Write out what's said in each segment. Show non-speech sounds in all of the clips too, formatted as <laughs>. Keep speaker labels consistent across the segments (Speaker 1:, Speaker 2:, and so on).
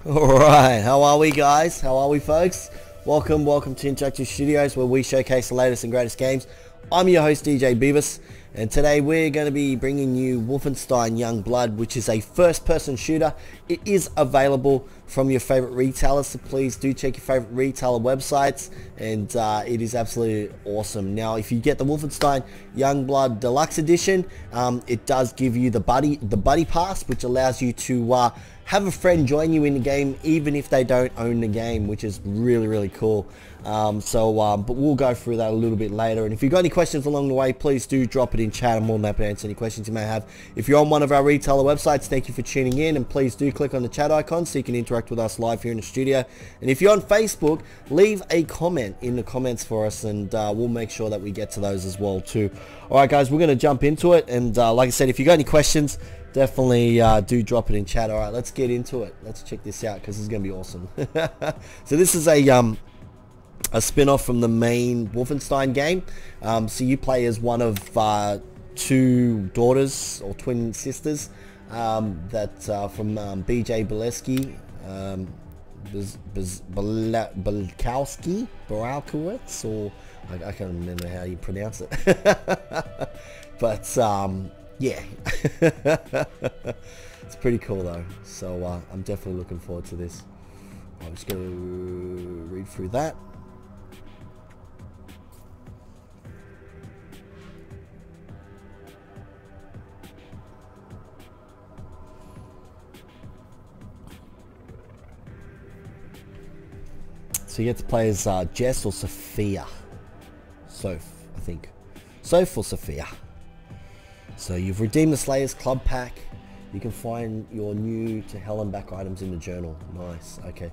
Speaker 1: <laughs> Alright, how are we guys? How are we folks? Welcome, welcome to Interactive Studios where we showcase the latest and greatest games. I'm your host DJ Beavis and today we're going to be bringing you Wolfenstein Young Blood which is a first person shooter. It is available from your favorite retailers so please do check your favorite retailer websites and uh, it is absolutely awesome. Now if you get the Wolfenstein Young Blood Deluxe Edition um, it does give you the buddy, the buddy pass which allows you to uh, have a friend join you in the game even if they don't own the game which is really really cool. Um, so um, but we'll go through that a little bit later. And if you've got any questions along the way please do drop it in chat. I'm more than happy to answer any questions you may have. If you're on one of our retailer websites thank you for tuning in. And please do click on the chat icon so you can interact with us live here in the studio. And if you're on Facebook leave a comment in the comments for us and uh, we'll make sure that we get to those as well too. Alright guys we're gonna jump into it. And uh, like I said if you've got any questions definitely uh, do drop it in chat. All right, let's get into it. Let's check this out because is going to be awesome. <laughs> so this is a um, a spin-off from the main Wolfenstein game. Um, so you play as one of uh, two daughters or twin sisters um, that uh, from um, BJ Bileski, um, Balkowski, Baralkowitz, or I, I, can't remember how you pronounce it. <laughs> but um, yeah, <laughs> it's pretty cool though. So uh, I'm definitely looking forward to this. I'm just going to read through that. So you get to play as uh, Jess or Sophia. Soph, I think. Soph or Sophia. So you've redeemed the Slayers Club Pack. You can find your new to hell and back items in the journal. Nice. Okay.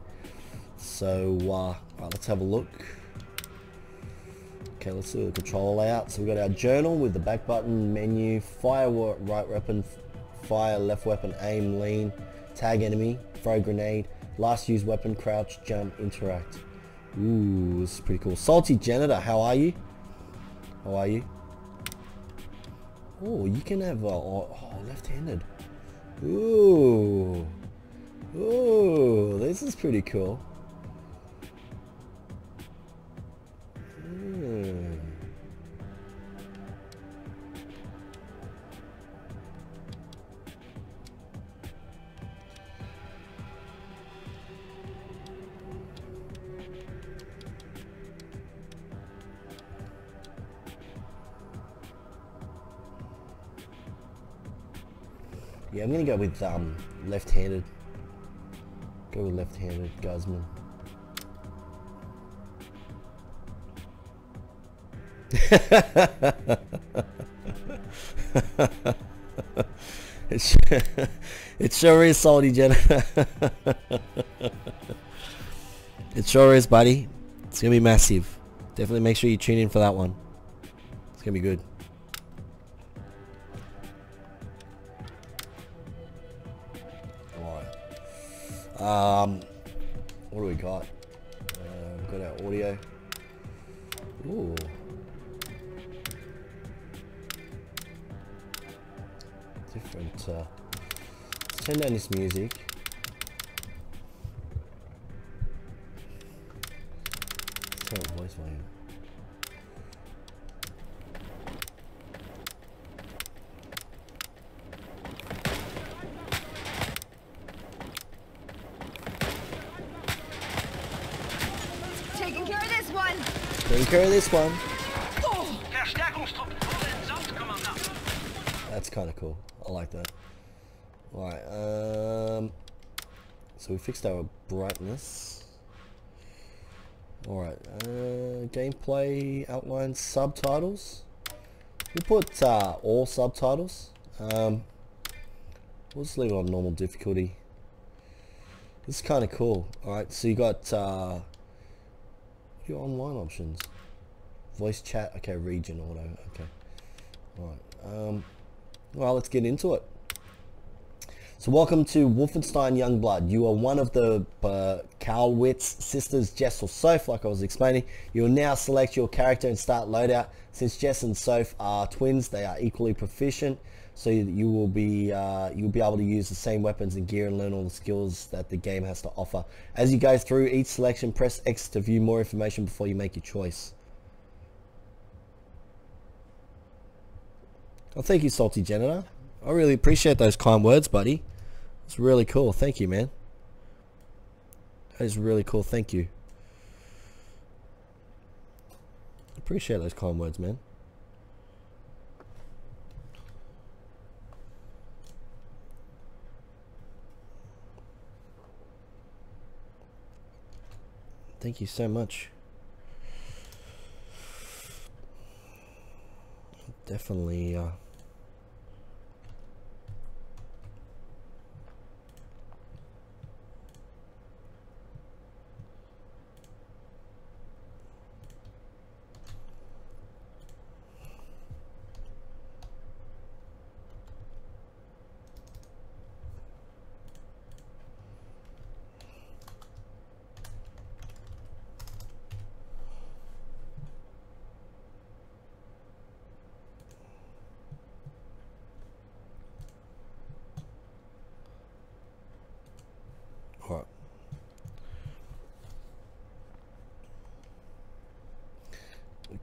Speaker 1: So uh, right, let's have a look. Okay, let's do the controller layout. So we've got our journal with the back button, menu, fire right weapon, fire left weapon, aim, lean, tag enemy, throw grenade, last use weapon, crouch, jump, interact. Ooh, this is pretty cool. Salty Janitor, how are you? How are you? Oh, you can have uh, oh, oh, left-handed. Ooh. Ooh, this is pretty cool. Hmm. Yeah, I'm gonna go with um, left-handed. Go with left-handed Guzman. it, sure, sure is salty, Jenna. it sure is, buddy. It's gonna be massive. Definitely make sure you tune in for that one. It's gonna be good. Um, what do we got? Uh, got our audio. Ooh. Different. Uh, let's turn down this music. Turn voice volume. Taking care of this one. That's kind of cool. I like that. Alright, um... So we fixed our brightness. Alright, uh, gameplay outline subtitles. We put uh, all subtitles. Um, we'll just leave it on normal difficulty. This is kind of cool. Alright, so you got uh, your online options. Voice chat, okay, region auto, okay. Alright, um, well, let's get into it. So welcome to Wolfenstein Youngblood. You are one of the uh, Kalwitz sisters, Jess or Soph, like I was explaining. You will now select your character and start loadout. Since Jess and Soph are twins, they are equally proficient. So you will be uh, you'll be able to use the same weapons and gear and learn all the skills that the game has to offer. As you go through each selection, press X to view more information before you make your choice. Well, thank you, Salty Janitor. I really appreciate those kind words, buddy. It's really cool. Thank you, man. That is really cool. Thank you. Appreciate those kind words, man. Thank you so much. Definitely, uh, Alright.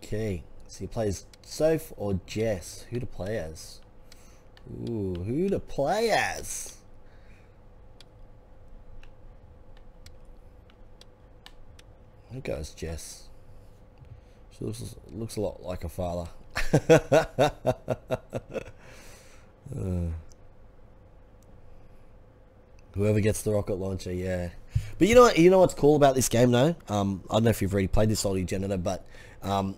Speaker 1: Okay, so he plays Soph or Jess. Who to play as? Ooh, who to play as? I goes Jess. She looks looks a lot like her father. <laughs> Whoever gets the rocket launcher, yeah. But you know what? You know what's cool about this game, though. Um, I don't know if you've already played this Salty Janitor, but um,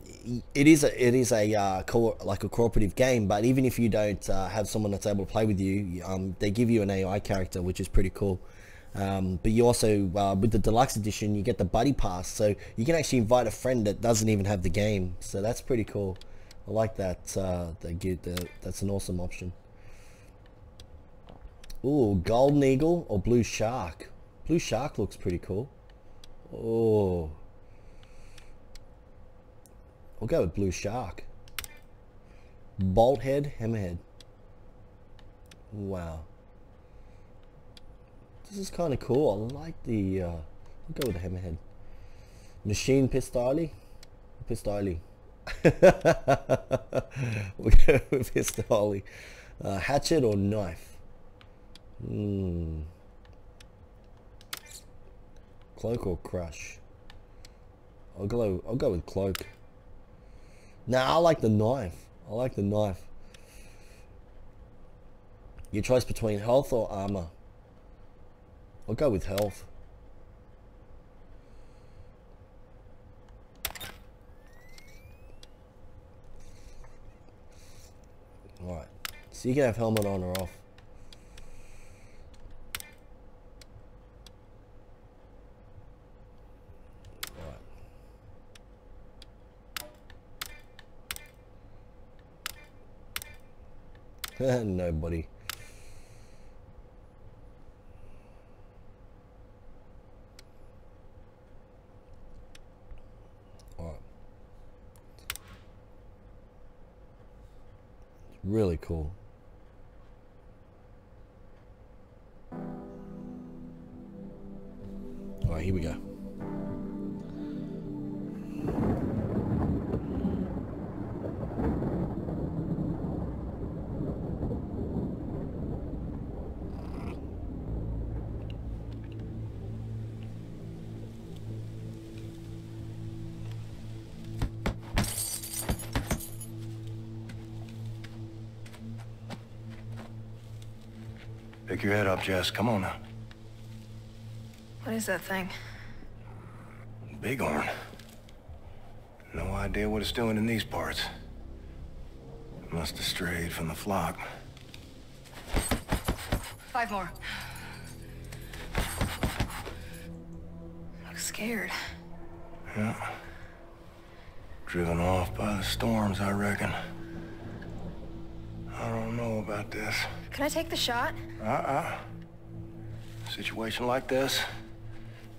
Speaker 1: it is a it is a uh, co- like a cooperative game. But even if you don't uh, have someone that's able to play with you, um, they give you an AI character, which is pretty cool. Um, but you also uh, with the deluxe edition, you get the buddy pass, so you can actually invite a friend that doesn't even have the game. So that's pretty cool. I like that. Uh, give the, that's an awesome option. Ooh, golden eagle or blue shark. Blue shark looks pretty cool. Oh. We'll go with blue shark. Bolt head, hammerhead. Wow. This is kind of cool. I like the, uh, I'll go with the hammerhead. Machine pistoli? Pistoli. <laughs> we'll go with pistoli. Uh, hatchet or knife? Hmm. Cloak or crush? I'll go. I'll go with cloak. Nah, I like the knife. I like the knife. Your choice between health or armor. I'll go with health. Alright. So you can have helmet on or off. <laughs> Nobody. Alright. Really cool. Alright, here we go.
Speaker 2: Your head up, Jess. Come on now.
Speaker 3: What is that thing?
Speaker 2: Bighorn. No idea what it's doing in these parts. Must have strayed from the flock.
Speaker 3: Five more. Looks scared.
Speaker 2: Yeah. Driven off by the storms, I reckon. I don't know about this.
Speaker 3: Can I take the shot?
Speaker 2: Uh-uh. Situation like this,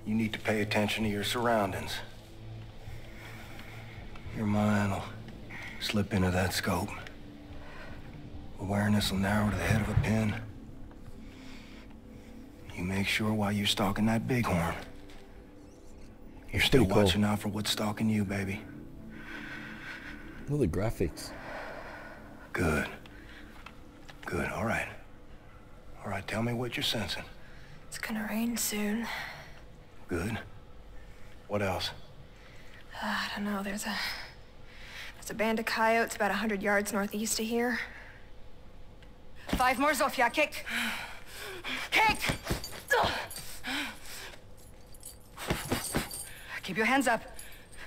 Speaker 2: you need to pay attention to your surroundings. Your mind will slip into that scope. Awareness will narrow to the head of a pin. You make sure while you're stalking that bighorn. You're still
Speaker 1: pretty cool.
Speaker 2: watching out for what's stalking you, baby.
Speaker 1: Look at the graphics.
Speaker 2: Good. Good, all right. All right, tell me what you're sensing.
Speaker 3: It's gonna rain soon.
Speaker 2: Good. What else?
Speaker 3: Uh, I don't know, there's a... There's a band of coyotes about a hundred yards northeast of here. Five more, Zofia, kick! Kick! Keep your hands up.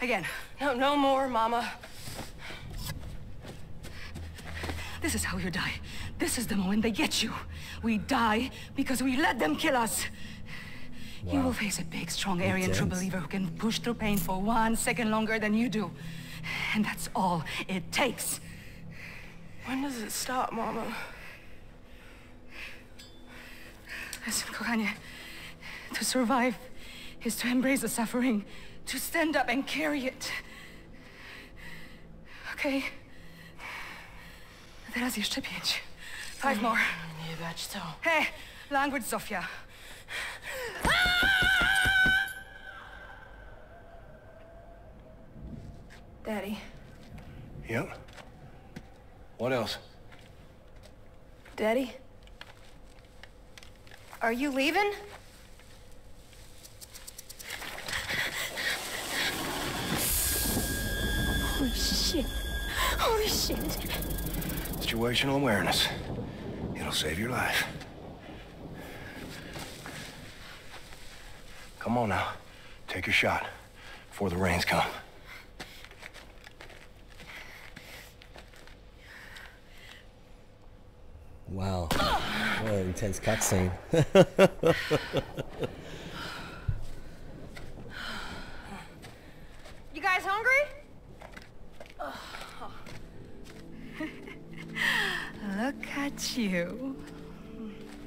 Speaker 3: Again.
Speaker 4: No, no more, Mama.
Speaker 5: This is how you die. This is the moment they get you. We die because we let them kill us. You will face a big, strong Aryan true believer who can push through pain for one second longer than you do. And that's all it takes.
Speaker 4: When does it stop, Mama?
Speaker 5: Listen, kochanie, to survive is to embrace the suffering, to stand up and carry it. Okay? Teraz jeszcze pięć. Five more.
Speaker 4: Nie bać to.
Speaker 5: Hey, language, Zofia.
Speaker 3: Daddy.
Speaker 2: Yep. What else?
Speaker 3: Daddy? Are you leaving?
Speaker 6: Holy shit. Holy shit.
Speaker 2: Situational awareness. It'll save your life. Come on now. Take your shot before the rains come.
Speaker 1: Wow. What an intense cutscene. <laughs>
Speaker 3: You guys hungry?
Speaker 5: Look at you.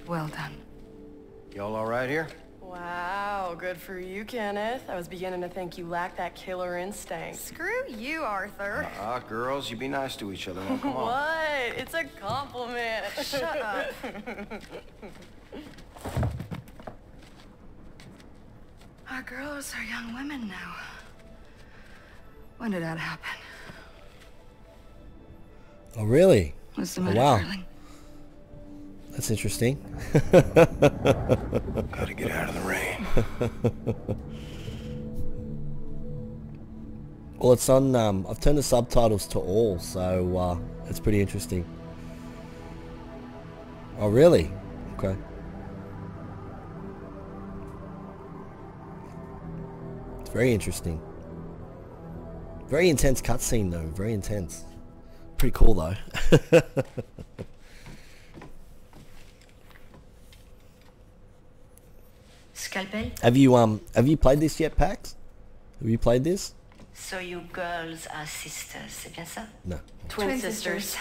Speaker 5: Well done.
Speaker 2: Y'all all right here?
Speaker 4: Wow, good for you, kochanie. I was beginning to think you lacked that killer instinct.
Speaker 3: Screw you, Arthur.
Speaker 2: Ah, girls, you be nice to each other. Now, come on. <laughs>
Speaker 4: What? It's a compliment. <laughs>
Speaker 3: Shut up.
Speaker 5: Our girls are young women now. When did that happen?
Speaker 1: Oh, really?
Speaker 5: What's the
Speaker 1: Oh, wow.
Speaker 5: darling?
Speaker 1: That's interesting. <laughs>
Speaker 2: Gotta get out of the rain. <laughs>
Speaker 1: Well, it's on. Um, I've turned the subtitles to all, so uh, it's pretty interesting. Oh, really? Okay. It's very interesting. Very intense cutscene, though. Very intense. Pretty cool, though.
Speaker 6: Scalpel?
Speaker 1: have you um Have you played this yet, Pax? Have you played this?
Speaker 6: So you girls are sisters, c'est bien ça?
Speaker 1: No.
Speaker 4: Twin,
Speaker 3: Twin
Speaker 4: sisters.
Speaker 3: sisters.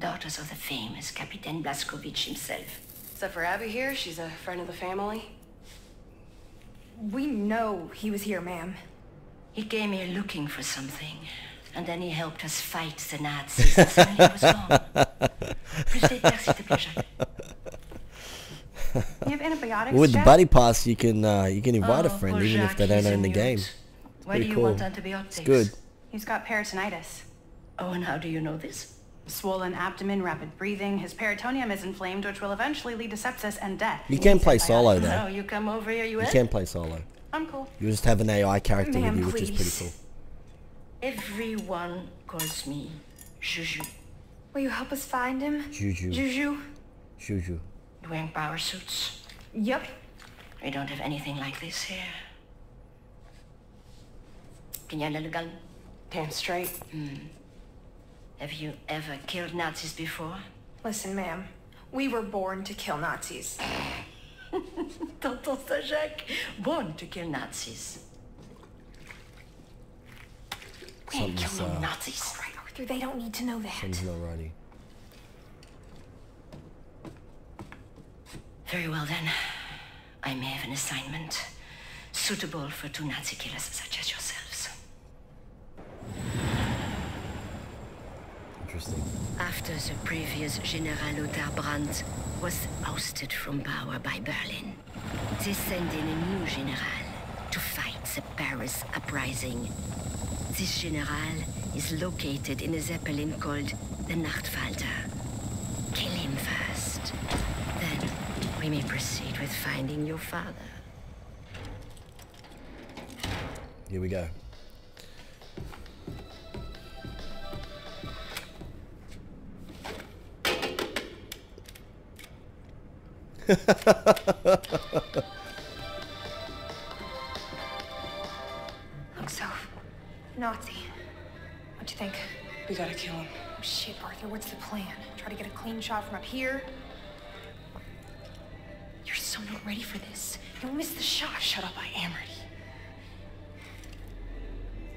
Speaker 6: Daughters of the famous Captain Blazkowicz himself.
Speaker 4: Except for Abby here, she's a friend of the family.
Speaker 3: We know he was here, ma'am.
Speaker 6: He came here looking for something, and then he helped us fight the Nazis, and he was gone. Plus les terres, s'il te plaît, Jacques.
Speaker 3: You have antibiotics,
Speaker 1: With the buddy pass, you can uh, you can invite a
Speaker 6: Oh,
Speaker 1: friend
Speaker 6: poor
Speaker 1: even if they don't
Speaker 6: he's
Speaker 1: own the
Speaker 6: mute.
Speaker 1: game.
Speaker 6: Why
Speaker 1: Pretty
Speaker 6: do you
Speaker 1: cool.
Speaker 6: want antibiotics?
Speaker 1: It's good.
Speaker 7: He's got peritonitis.
Speaker 6: Oh, and how do you know this?
Speaker 7: Swollen abdomen, rapid breathing. His peritoneum is inflamed, which will eventually lead to sepsis and death.
Speaker 1: You can
Speaker 7: needs
Speaker 1: play
Speaker 7: antibiotics.
Speaker 1: solo
Speaker 6: No, you come over here, you,
Speaker 1: You
Speaker 6: eh?
Speaker 1: can play solo.
Speaker 7: I'm cool.
Speaker 1: You just have an AI character with
Speaker 3: Ma'am,
Speaker 1: you, which is pretty cool.
Speaker 6: Everyone calls me Juju.
Speaker 3: Will you help us find him?
Speaker 1: Juju.
Speaker 3: Juju?
Speaker 1: Juju.
Speaker 6: Wearing power suits.
Speaker 3: Yep.
Speaker 6: We don't have anything like this here. Kenya legal.
Speaker 4: Damn straight. Hmm.
Speaker 6: Have you ever killed Nazis before?
Speaker 3: Listen, ma'am. We were born to kill Nazis. <laughs>
Speaker 6: Tonton Sajak, born to kill Nazis. We ain't
Speaker 1: Something's,
Speaker 6: kill no
Speaker 1: uh,
Speaker 6: Nazis.
Speaker 3: Right, Arthur, they don't need to know that.
Speaker 1: Something's not righty.
Speaker 6: Very well then. I may have an assignment suitable for two Nazi killers such as yourselves.
Speaker 1: Interesting.
Speaker 6: After the previous General Lothar Brandt was ousted from power by Berlin, they send in a new general to fight the Paris uprising. This general is located in a zeppelin called the Nachtfalter. Kill him first. Then we may proceed with finding your father.
Speaker 1: Here we go.
Speaker 3: Looks so Nazi. What do you think?
Speaker 5: We gotta kill him.
Speaker 3: Oh, shit, Arthur, what's the plan? Try to get a clean shot from up here? You're so not ready for this. You'll miss the shot.
Speaker 5: Shut up, I am ready.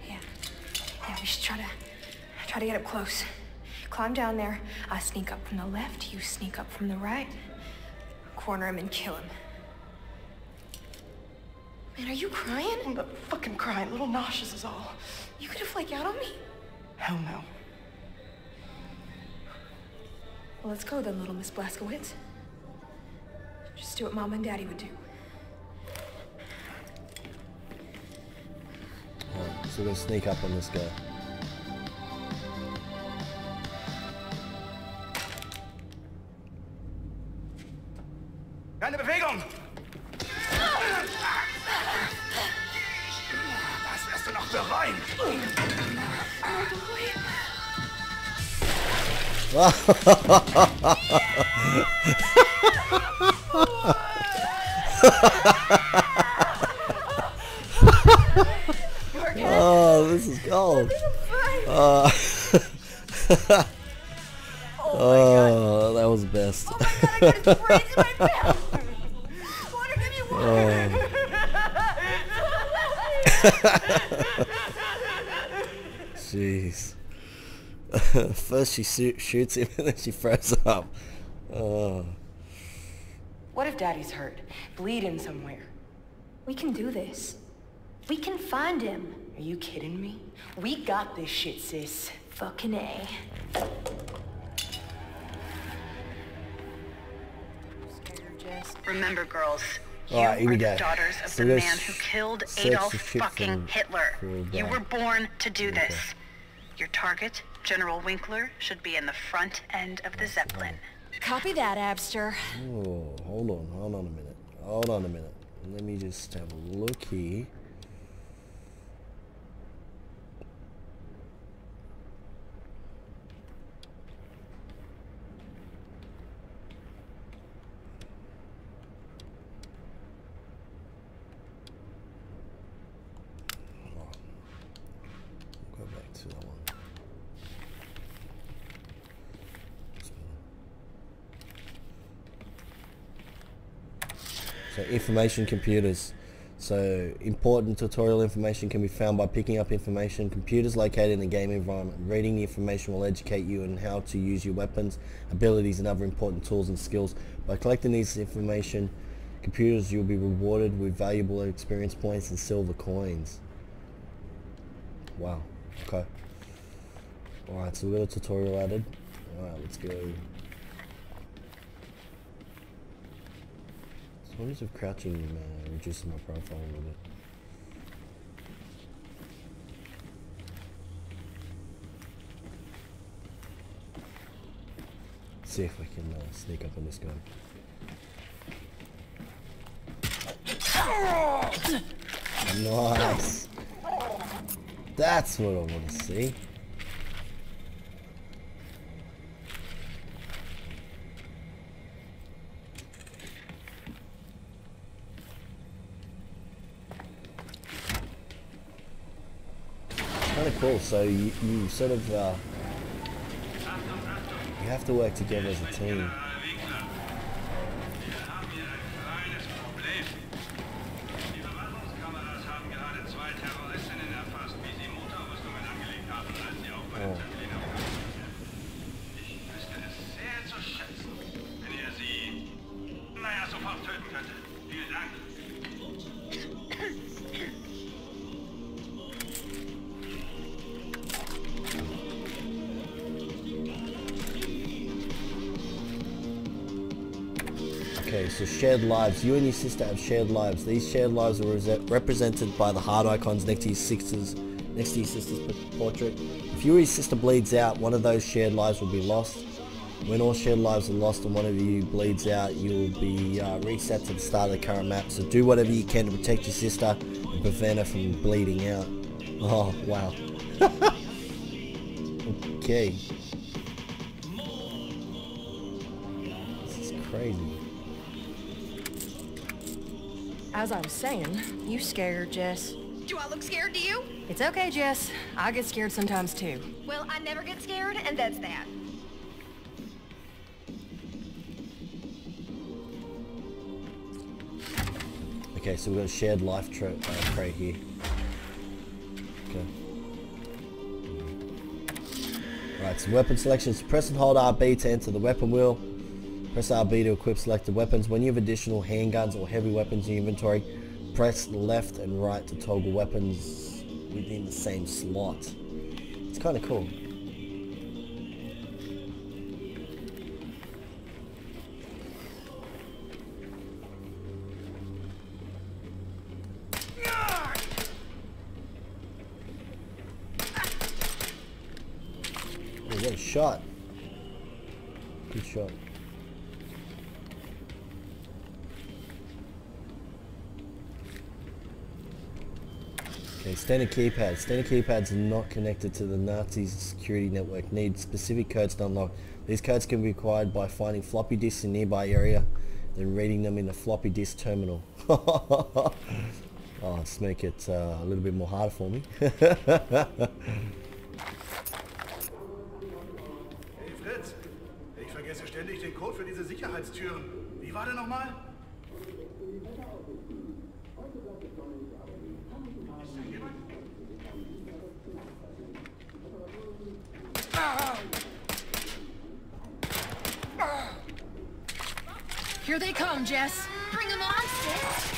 Speaker 3: Yeah. Yeah, we should try to try to get up close. Climb down there. I sneak up from the left, you sneak up from the right. Corner him and kill him. Man, are you crying?
Speaker 5: I'm not fucking crying. Little nauseous is all.
Speaker 3: You could have flaked out on me.
Speaker 5: Hell no.
Speaker 3: Well, let's go then, little Miss Blazkowicz. Just do what Mom and Daddy would do.
Speaker 1: Alright, so we're gonna sneak up on this guy.
Speaker 8: Keine Bewegung! Was du noch bereuen?
Speaker 1: Oh, this is gold. Uh, <laughs> oh, that was best. <laughs> Jeez. <laughs> First she shoot, shoots him <laughs> and then she throws up. Oh.
Speaker 5: What if Daddy's hurt? Bleeding somewhere.
Speaker 3: We can do this. We can find him.
Speaker 5: Are you kidding me? We got this shit, sis.
Speaker 3: Fucking A.
Speaker 4: Remember, girls, you
Speaker 1: Alright, here we
Speaker 4: are
Speaker 1: go.
Speaker 4: the daughters of
Speaker 1: So
Speaker 4: the man who killed Adolf fucking Hitler. You were born to do
Speaker 1: Okay.
Speaker 4: this. Your target, General Winkler, should be in the front end of the Zeppelin.
Speaker 3: Copy that, Abster.
Speaker 1: Oh, hold on, hold on a minute. Hold on a minute. Let me just have a look here. Go back to that one. This one. So information computers. So important tutorial information can be found by picking up information. Computers located in the game environment. Reading the information will educate you on how to use your weapons, abilities and other important tools and skills. By collecting these information, computers you'll be rewarded with valuable experience points and silver coins. Wow. Okay. Alright, so we got a tutorial added. Alright, let's go. What is if crouching uh, reduces my profile a little bit? See if I can uh, sneak up on this guy. Nice. That's what I want to see. Cool. So you, you sort of uh, you have to work together as a team. You and your sister have shared lives. These shared lives are rese- represented by the heart icons next to your sister's next to your sister's portrait. If you or your sister bleeds out, one of those shared lives will be lost. When all shared lives are lost and one of you bleeds out, you'll be uh, reset to the start of the current map. So do whatever you can to protect your sister and prevent her from bleeding out. Oh, wow. <laughs> okay.
Speaker 4: As I was saying, you scared, Jess.
Speaker 3: Do I look scared to you?
Speaker 4: It's okay, Jess. I get scared sometimes too.
Speaker 3: Well, I never get scared, and that's that.
Speaker 1: Okay, so we've got a shared life tra- uh, trait here. Okay. Alright, so weapon selections. Press and hold RB to enter the weapon wheel. Press RB to equip selected weapons. When you have additional handguns or heavy weapons in your inventory, press left and right to toggle weapons within the same slot. It's kind of cool. Standard keypads. Standard keypads are not connected to the Nazi security network. Need specific codes to unlock. These codes can be acquired by finding floppy disks in nearby area, then reading them in the floppy disk terminal. <laughs> oh, let's make it uh, a little bit more harder for me. <laughs>
Speaker 9: Hey Fritz, ich vergesse ständig den Code für diese Sicherheitstüren. Wie war der nochmal?
Speaker 4: Here come, Jess.
Speaker 3: Bring them on, sis.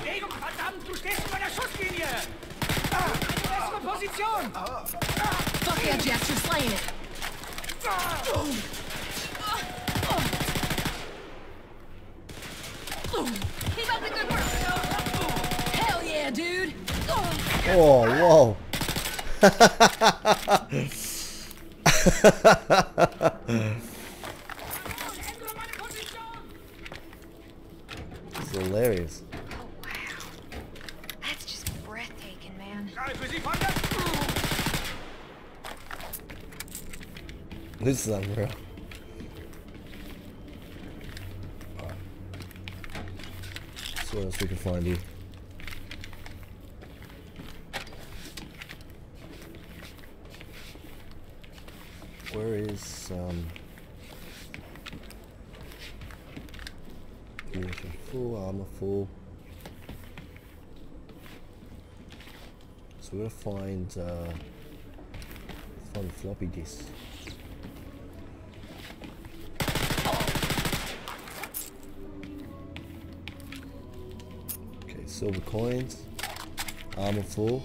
Speaker 9: Bewegung, <laughs> <laughs> verdammt! Du stehst in meiner Schusslinie! Eine bessere Position!
Speaker 4: Fuck yeah, Jess, you're slaying it.
Speaker 3: Keep up the good work.
Speaker 4: Hell yeah, dude.
Speaker 1: Oh, whoa. It's hilarious.
Speaker 3: Oh, wow. That's just breathtaking, man.
Speaker 9: Greif für sie von der...
Speaker 1: This is unreal. So what else we can find here? Where is um full, armor full. So we're gonna find uh find floppy disks. Silver coins, armor full,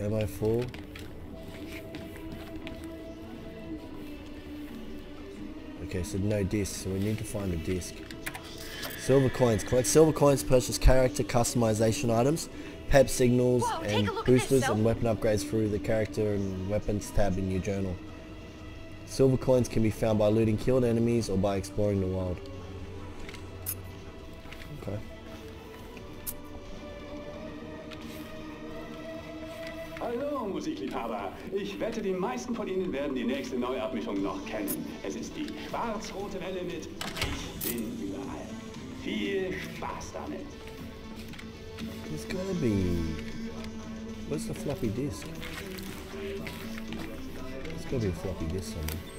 Speaker 1: ammo full. Okay, so no disc, so we need to find a disc. Silver coins. Collect silver coins purchase character customization items, pep signals,
Speaker 3: Whoa,
Speaker 1: and
Speaker 3: a look at this,
Speaker 1: boosters and weapon upgrades through the character and weapons tab in your journal. Silver coins can be found by looting killed enemies or by exploring the world.
Speaker 10: Hallo Musikliebhaber. Ich wette, die meisten von Ihnen werden die nächste Neuabmischung noch kennen. Es ist die schwarz-rote Welle mit Ich bin überall. Viel Spaß damit.
Speaker 1: There's gotta be. Where's the floppy disk? There's gotta be a floppy disk. Oh,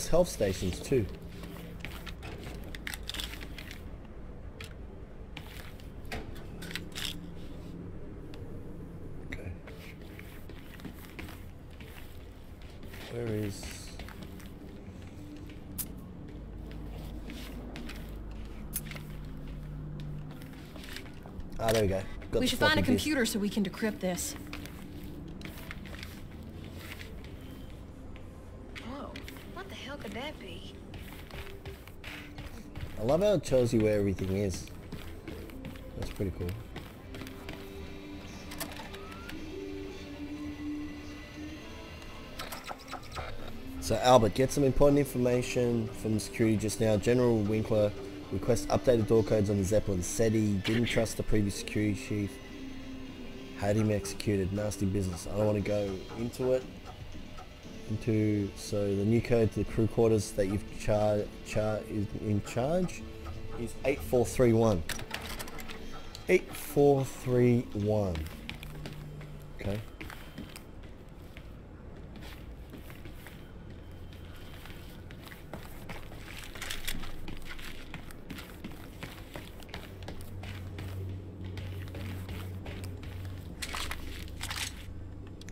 Speaker 1: there's health stations too. Okay. Where is... Ah, there we go. Got
Speaker 11: we should find a computer so we can decrypt this.
Speaker 1: How it tells you where everything is. That's pretty cool. So Albert, get some important information from security just now. General Winkler requests updated door codes on the Zeppelin. Said he didn't trust the previous security chief. Had him executed. Nasty business. I don't want to go into it. So the new code to the crew quarters that you've char char is in charge is 8431. 8431. Okay.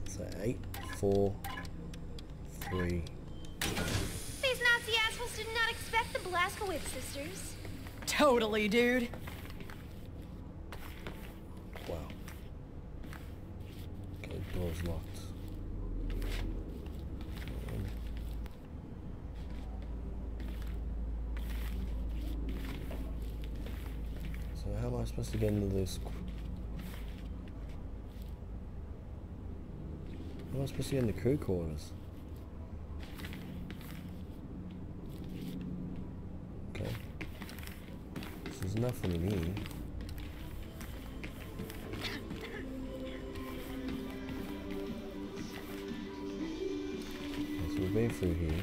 Speaker 1: So eight, four, three.
Speaker 12: These Nazi assholes did not expect the Blazkowicz sisters.
Speaker 11: Totally, dude.
Speaker 1: Wow. Okay, door's locked. Um, So how am I supposed to get into this? How am I supposed to get into crew quarters? Okay. So there's nothing in here. So we've been through here.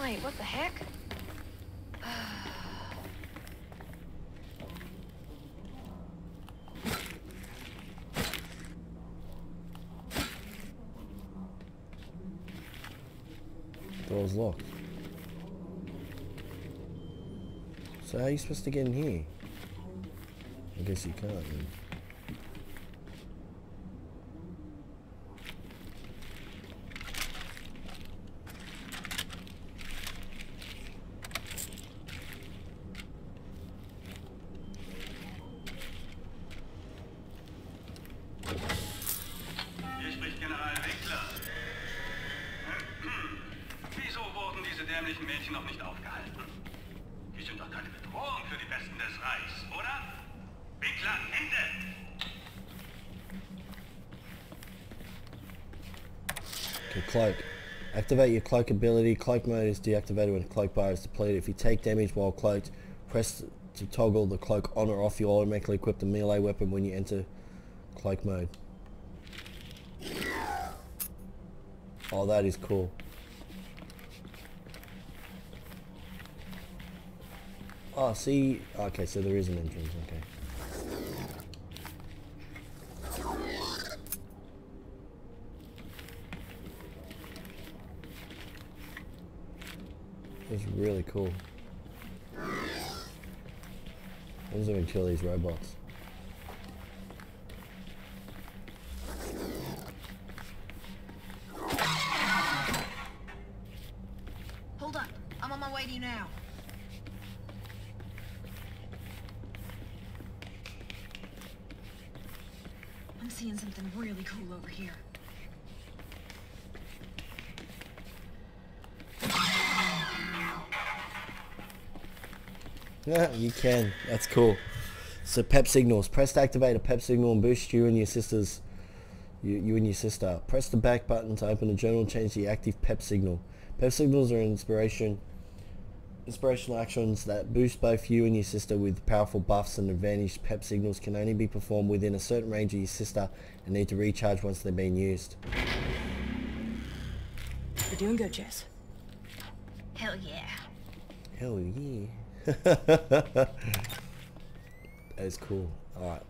Speaker 3: Wait, what the heck?
Speaker 1: Door's locked. So how are you supposed to get in here? I guess you can't.
Speaker 13: Hier spricht General Winkler. Wieso wurden diese dämlichen Mädchen noch nicht aufgehalten? Die sind doch keine Bedrohung für die Besten des Reichs, oder? Winkler, Ende!
Speaker 1: Okay, cloak. Activate your cloak ability. Cloak mode is deactivated when cloak bar is depleted. If you take damage while cloaked, press to toggle the cloak on or off. You automatically equip the melee weapon when you enter cloak mode. Oh, that is cool. Oh, see? Okay, so there is an entrance, okay. It's really cool. I'm just gonna kill these robots. <laughs>
Speaker 12: You
Speaker 1: can. That's cool. So pep signals. Press to activate a pep signal and boost you and your sisters. You, you and your sister. Press the back button to open the journal. and Change the active pep signal. Pep signals are inspiration, inspirational actions that boost both you and your sister with powerful buffs and advantage. Pep signals can only be performed within a certain range of your sister and need to recharge once they've been used.
Speaker 11: We're doing good, Jess.
Speaker 12: Hell yeah.
Speaker 1: Hell yeah that is cool. Alright.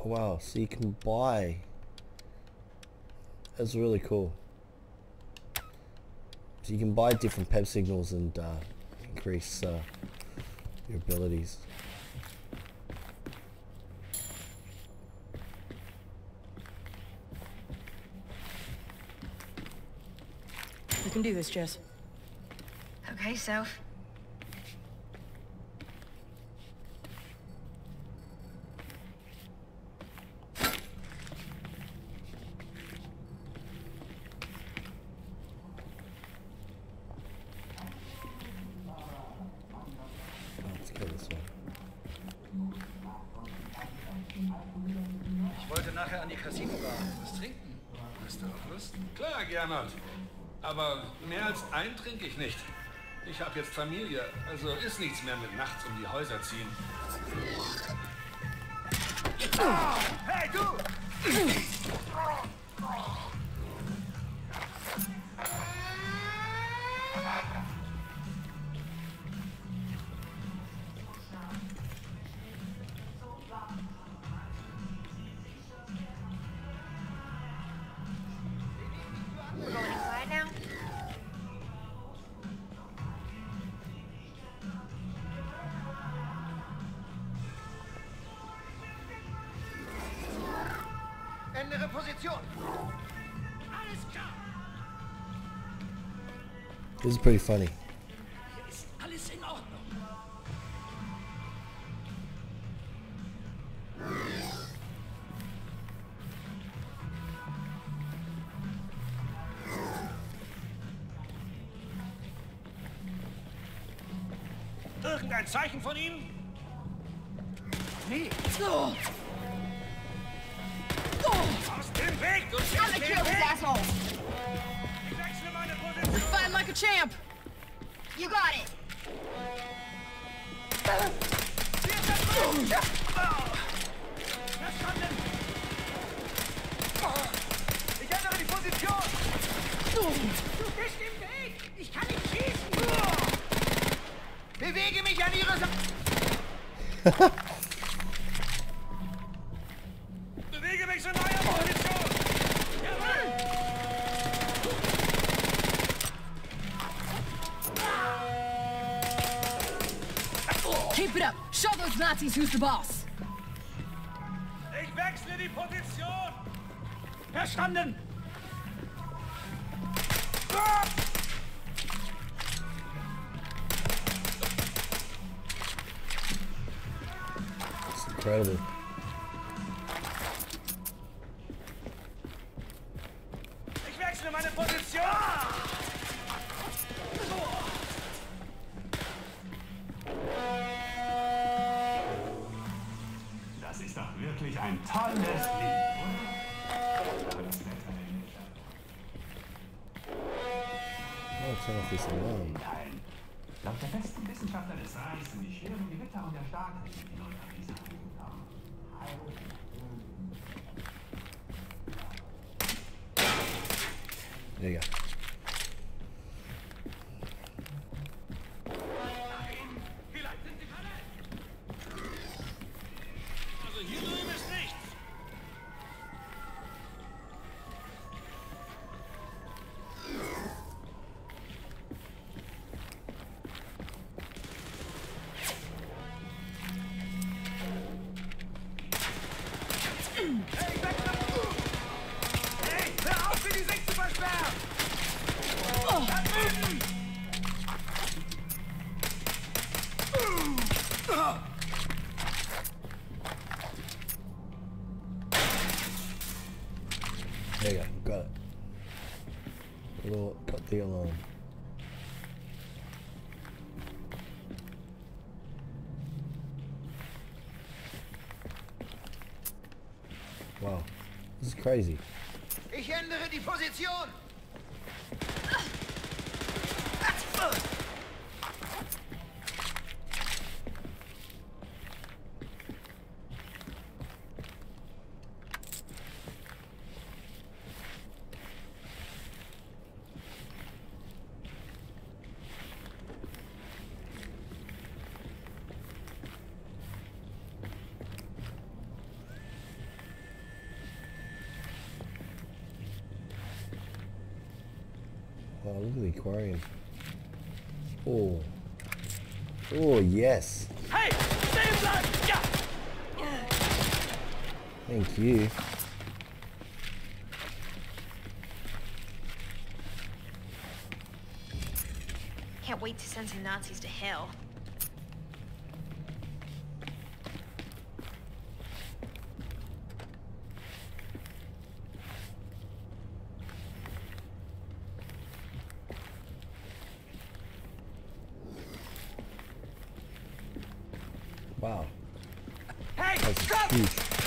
Speaker 1: Oh wow, so you can buy it's really cool. So you can buy different PEP signals and uh, increase uh, your abilities.
Speaker 11: You can do this, Jess.
Speaker 3: Okay, Soph.
Speaker 13: trinke ich nicht. Ich habe jetzt Familie, also ist nichts mehr mit nachts um die Häuser ziehen.
Speaker 9: Oh, hey, du!
Speaker 1: This is pretty funny.
Speaker 11: who's the boss.
Speaker 9: Ich wechsle die Position. Verstanden. Ah!
Speaker 1: It's incredible. Rock. crazy.
Speaker 14: Ich ändere die Position.
Speaker 1: Aquarium. Oh. Oh, yes.
Speaker 9: Hey! Stehen bleiben! Ja!
Speaker 1: Thank you.
Speaker 12: Can't wait to send some Nazis to hell.
Speaker 1: Wow.
Speaker 9: Hey!
Speaker 1: That's
Speaker 9: Stop!
Speaker 1: huge.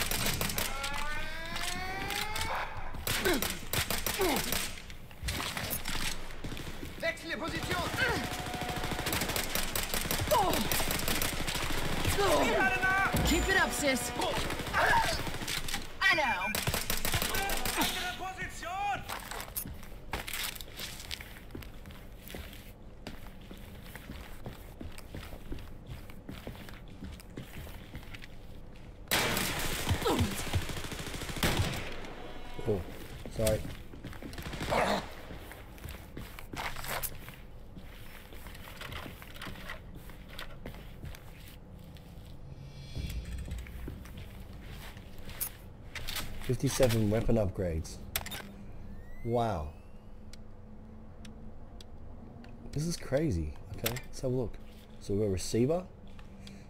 Speaker 1: 57 weapon upgrades. Wow. This is crazy. Okay, let's have a look. So we're receiver,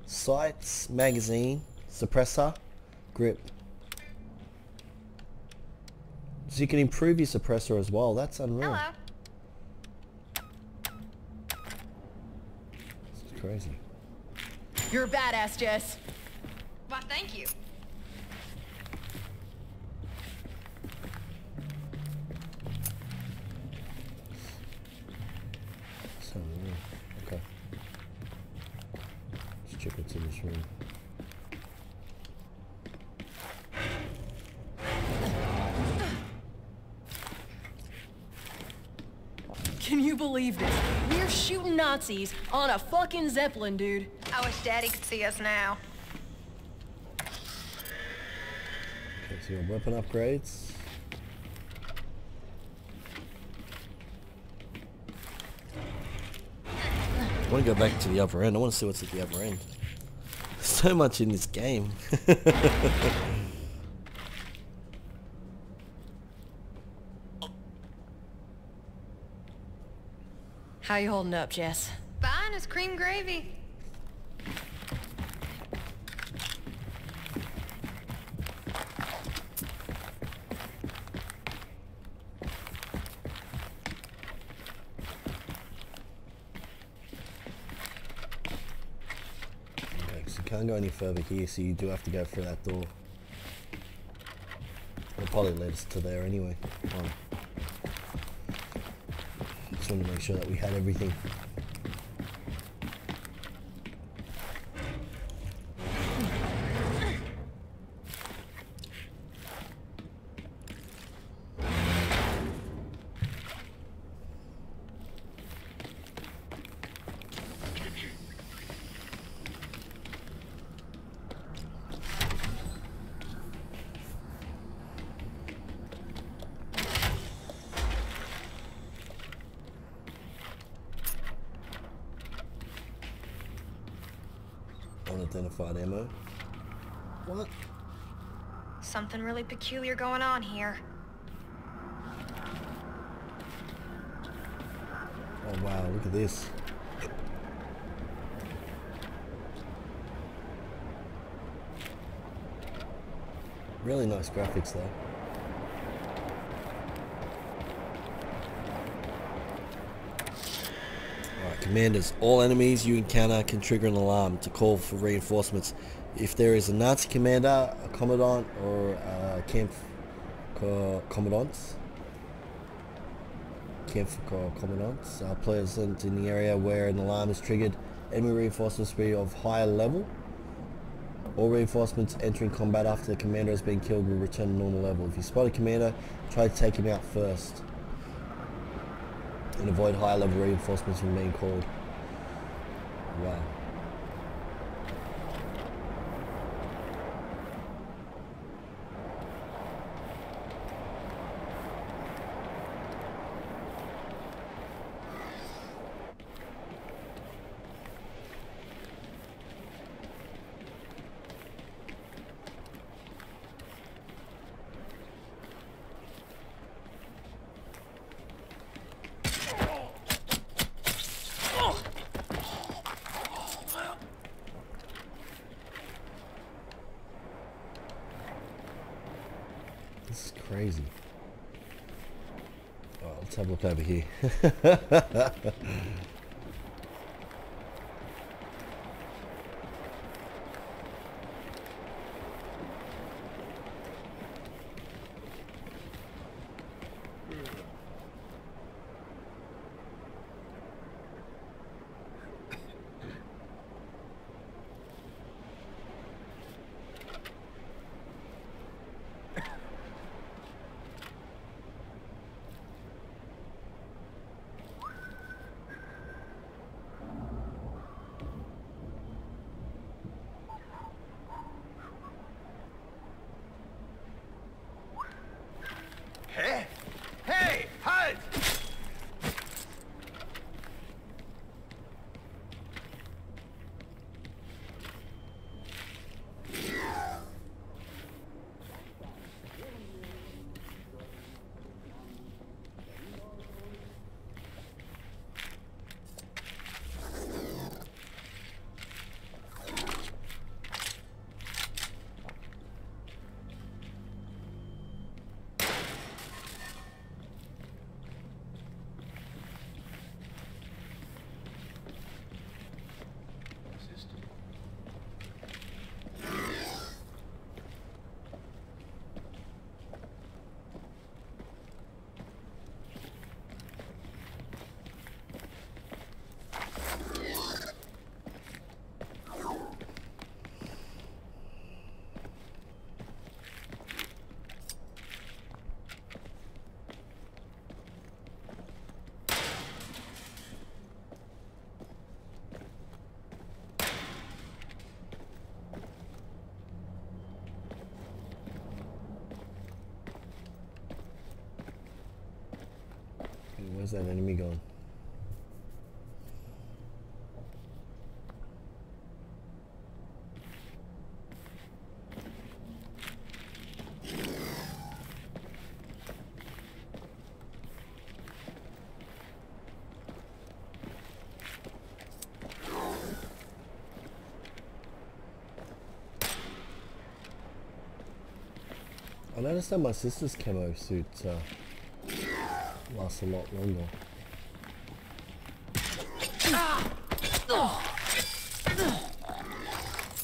Speaker 1: sights, magazine, suppressor, grip. So you can improve your suppressor as well. That's unreal.
Speaker 12: Hello.
Speaker 1: is crazy.
Speaker 11: You're a badass, Jess.
Speaker 3: Why? thank you.
Speaker 11: Nazis on a fucking Zeppelin, dude.
Speaker 3: I wish Daddy could see us now.
Speaker 1: Okay, so your weapon upgrades. I want to go back to the other end. I want to see what's at the other end. There's <laughs> so much in this game. <laughs>
Speaker 11: you holding up, Jess?
Speaker 3: Fine as cream gravy.
Speaker 1: You can't go any further here, so you do have to go through that door. It'll probably lead us to there anyway. Just wanted to make sure that we had everything. Unidentified ammo. What?
Speaker 3: Something really peculiar going on here.
Speaker 1: Oh wow, look at this. Really nice graphics though. Commanders, all enemies you encounter can trigger an alarm to call for reinforcements. If there is a Nazi commander, a commandant, or a camp co commandants. Camp for commandants. Uh, players sent in the area where an alarm is triggered. Enemy reinforcements will be of higher level. All reinforcements entering combat after the commander has been killed will return to normal level. If you spot a commander, try to take him out first. And avoid higher level reinforcements from being called. Wow. This is crazy. Oh, let's have a look over here. <laughs>
Speaker 14: Where's that enemy going? I noticed that my sister's camo suit uh, lasts a lot longer.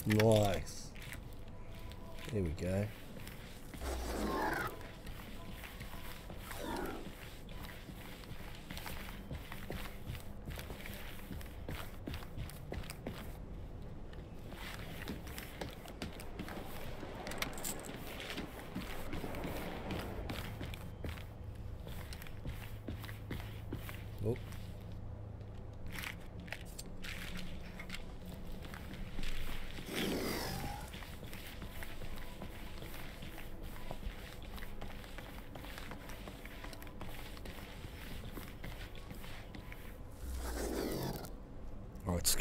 Speaker 14: Nice. There we go. Oh.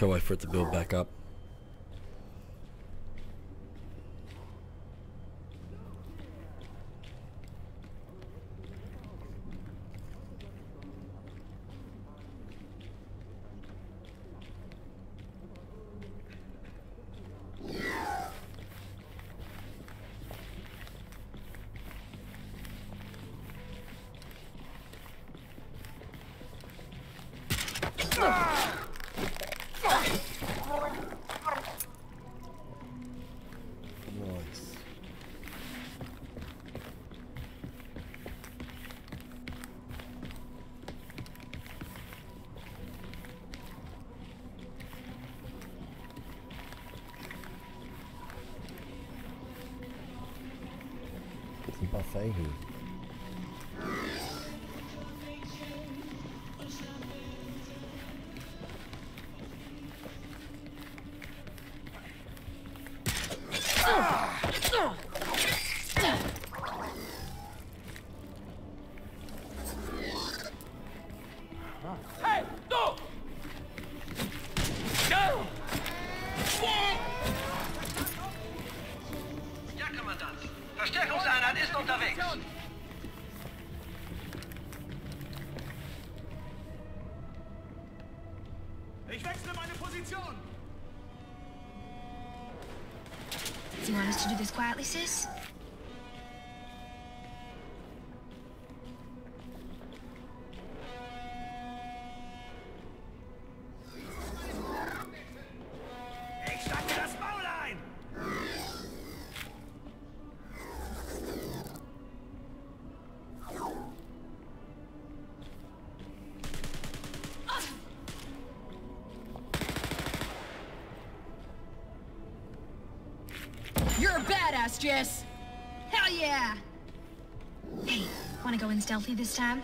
Speaker 14: Wait for it to build back up.
Speaker 1: Buffet here.
Speaker 10: Quietly, sis?
Speaker 8: Jess! Hell yeah!
Speaker 10: Hey, wanna go in stealthy this time?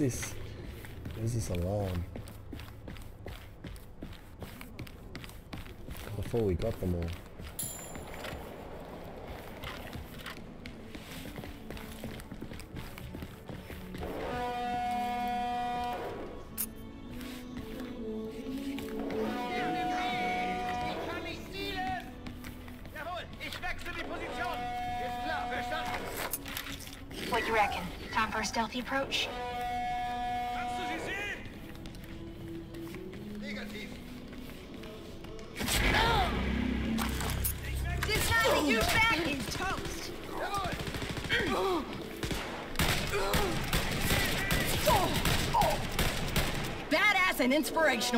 Speaker 1: This? Where's this alarm? Before we got them all.
Speaker 10: What you reckon? Time for a stealthy approach?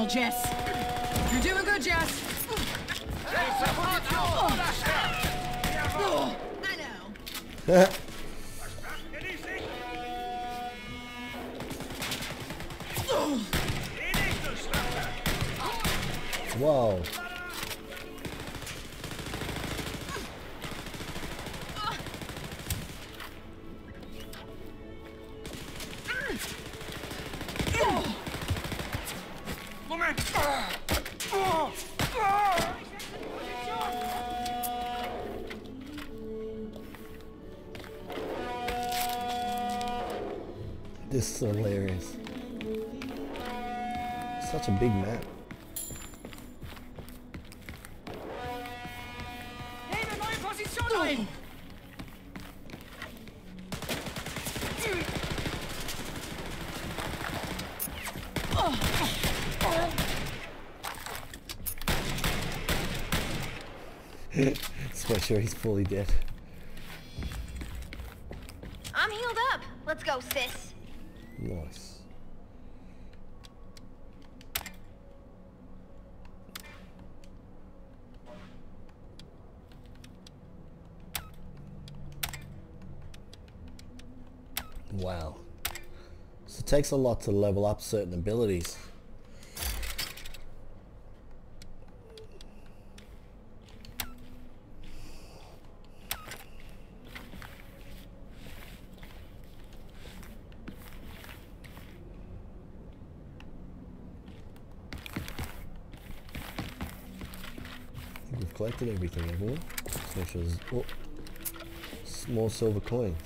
Speaker 8: Inspirational, Jess.
Speaker 1: Sure he's fully dead.
Speaker 10: I'm healed up. Let's go, sis.
Speaker 1: Nice. Wow. So it takes a lot to level up certain abilities. Collected everything, everyone. There's oh, s- more silver coins.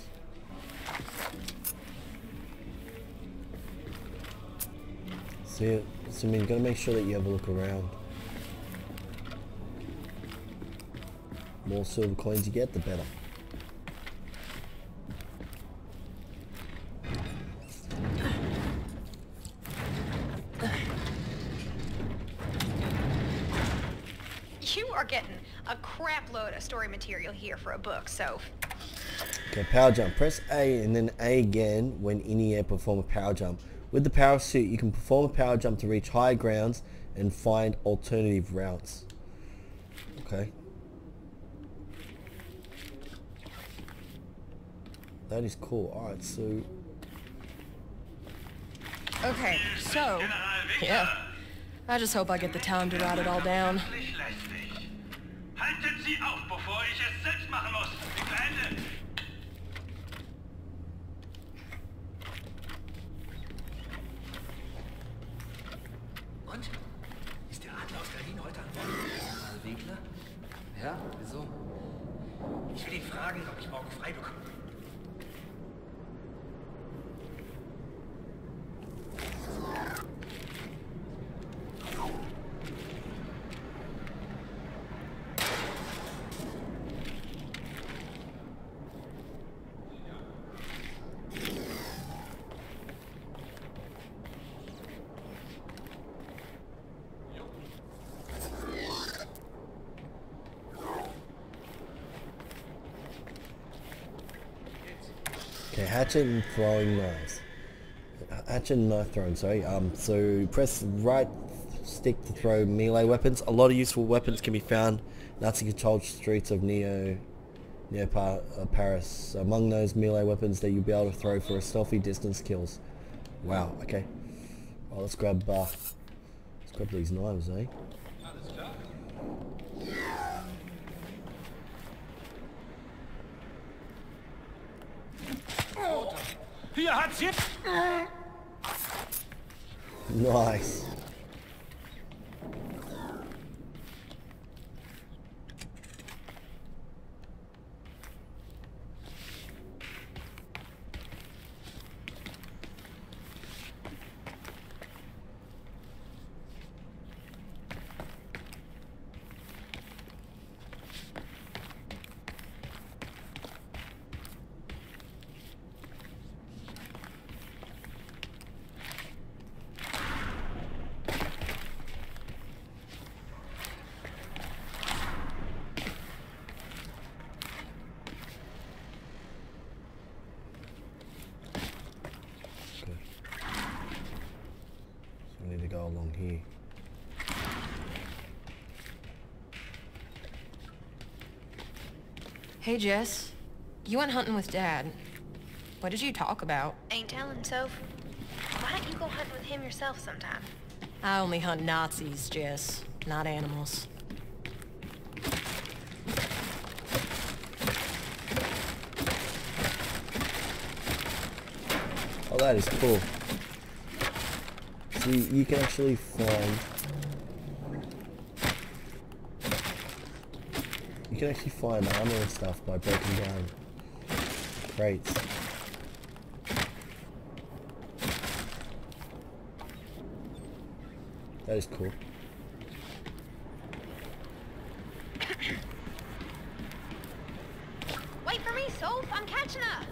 Speaker 1: See, so I mean, gotta make sure that you have a look around. More silver coins you get, the better.
Speaker 3: You are getting a crap load of story material here for a book, so
Speaker 1: Okay, power jump. Press A and then A again when in the air perform a power jump. With the power suit, you can perform a power jump to reach higher grounds and find alternative routes. Okay. That is cool. Alright, so...
Speaker 11: Okay, so... Yeah. I just hope I get the time to write it all down.
Speaker 1: And throwing knives. And knife throwing, sorry. Um, so press right stick to throw melee weapons. A lot of useful weapons can be found Nazi-controlled streets of Neo, Neo pa uh, Paris. Among those melee weapons that you'll be able to throw for a stealthy distance kills. Wow, okay. Well, let's grab, uh, let's grab these knives, eh?
Speaker 9: Hier hat's jetzt...
Speaker 1: Nice. So we need to go along here.
Speaker 3: Hey, Jess. You went hunting with Dad. What did you talk about?
Speaker 12: Ain't telling, Soph. Why don't you go hunt with him yourself sometime?
Speaker 11: I only hunt Nazis, Jess, not animals.
Speaker 1: Oh, that is cool. See, you, you can actually find... You can actually find armor and stuff by breaking down crates. That is cool.
Speaker 12: Wait for me, Soph. I'm catching up.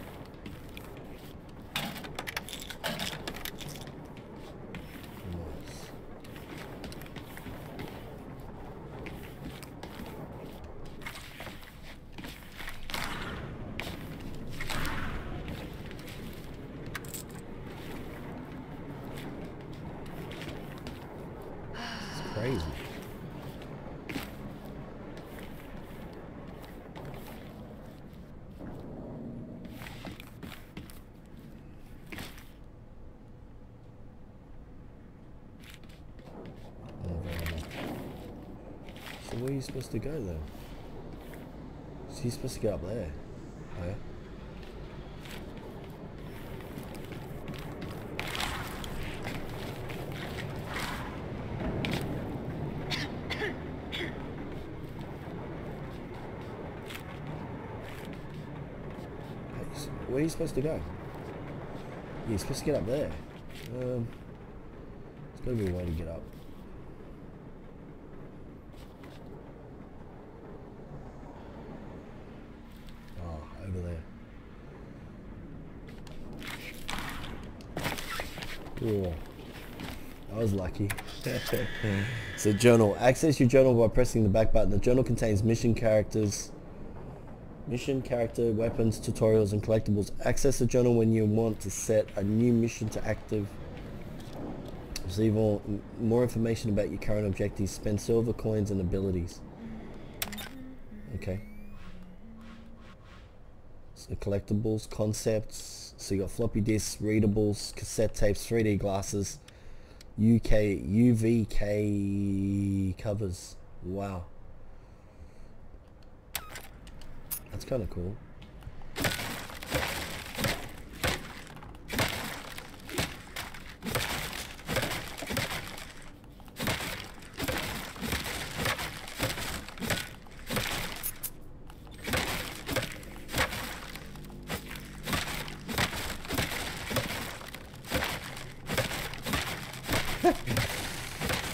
Speaker 1: It's crazy. So where are you supposed to go then? So you're supposed to go up there. Oh, yeah? Hey, s- Where are you supposed to go? You're supposed to get up there. Um, there's gotta be a way to get up. Oh, over there. Cool. I was lucky. <laughs> so journal. Access your journal by pressing the back button. The journal contains mission characters. Mission, character, weapons, tutorials, and collectibles. Access the journal when you want to set a new mission to active. Receive all, more information about your current objectives. Spend silver coins and abilities. Okay. So collectibles, concepts. So you got floppy disks, readables, cassette tapes, 3D glasses, UK UVK covers. Wow. That's kind of cool.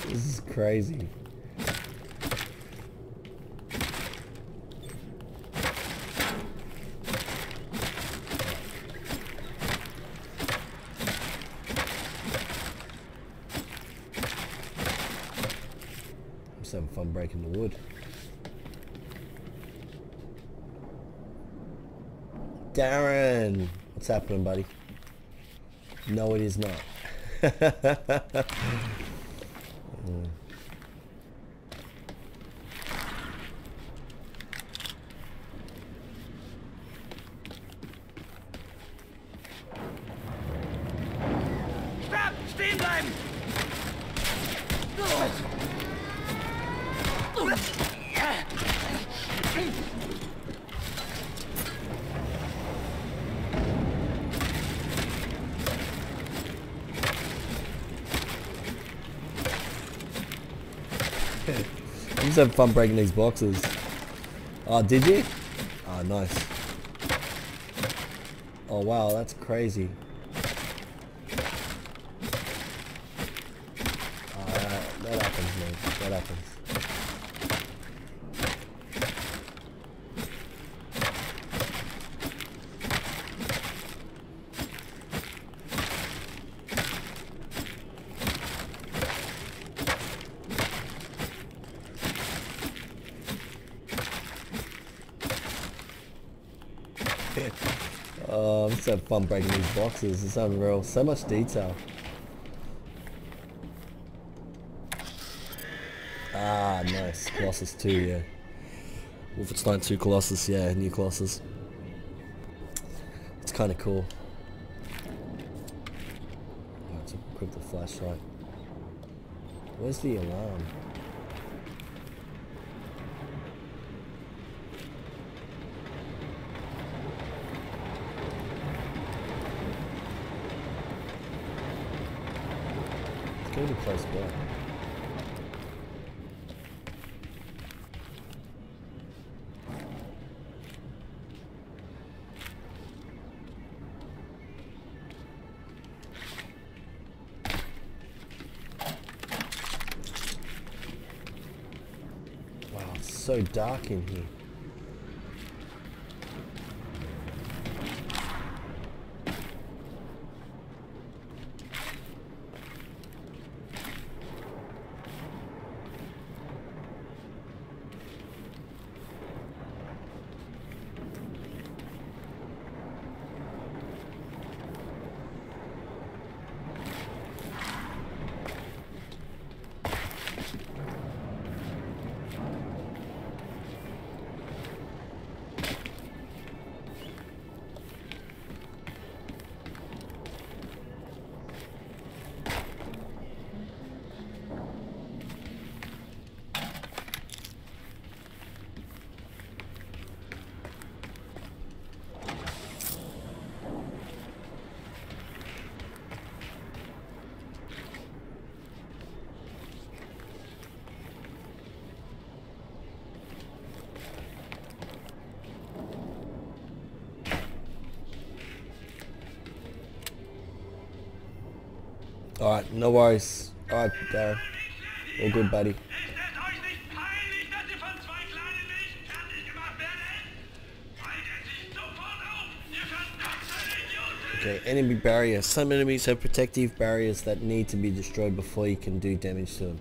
Speaker 1: this is crazy. I'm just having fun breaking the wood. Darren! What's buddy? No, it is not. <laughs> I'm fun breaking these boxes. Oh, did you? Oh, nice. Oh, wow, that's crazy. Oh, that, that happens, man. That happens. Having fun breaking these boxes. It's unreal. So much detail. Ah, nice. Colossus 2, yeah. Wolfenstein 2 Colossus, yeah, new Colossus. It's kind of cool. Oh, let's equip the flashlight. Where's the alarm? It's so dark in here. No worries. Alright, Darren. All good, buddy. Okay, enemy barrier. Some enemies have protective barriers that need to be destroyed before you can do damage to them.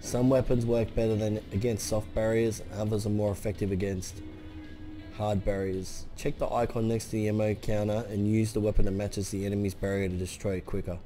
Speaker 1: Some weapons work better than against soft barriers, others are more effective against Hard barriers. Check the icon next to the ammo counter and use the weapon that matches the enemy's barrier to destroy it quicker.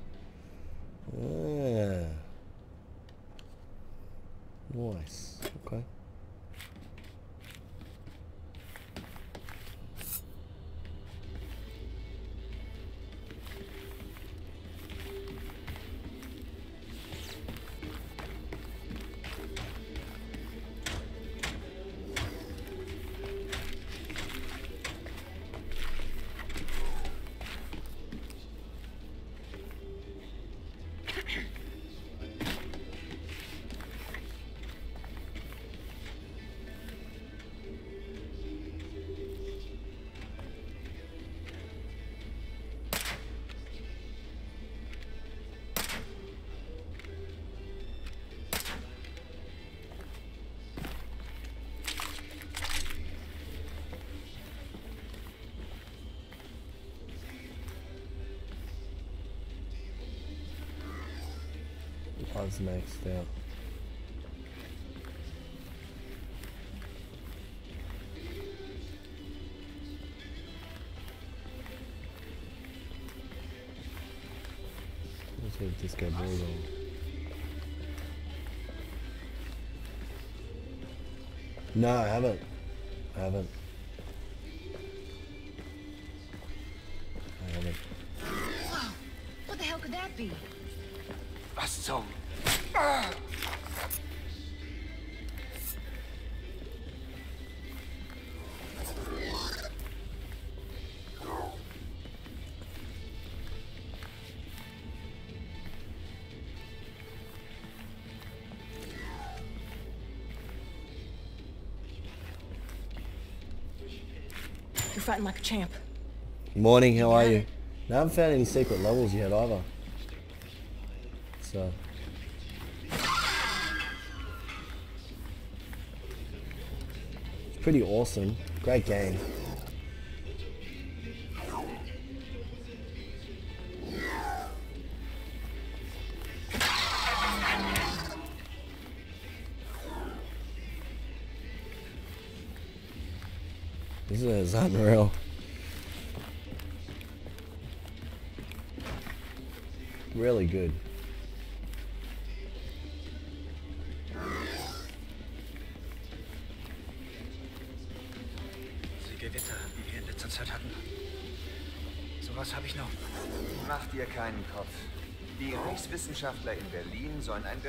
Speaker 1: Maxed out. Let's hit Disco Bulldog. No, I haven't.
Speaker 11: You're fighting like a champ.
Speaker 1: Morning, how are you? No, I haven't found any secret levels yet either. So. It's pretty awesome. Great game. Unreal. Really good.
Speaker 9: Die Gewitter, wie wir in letzter Zeit hatten. Sowas habe ich noch.
Speaker 15: Mach dir keinen Kopf. Die Reichswissenschaftler in Berlin sollen einen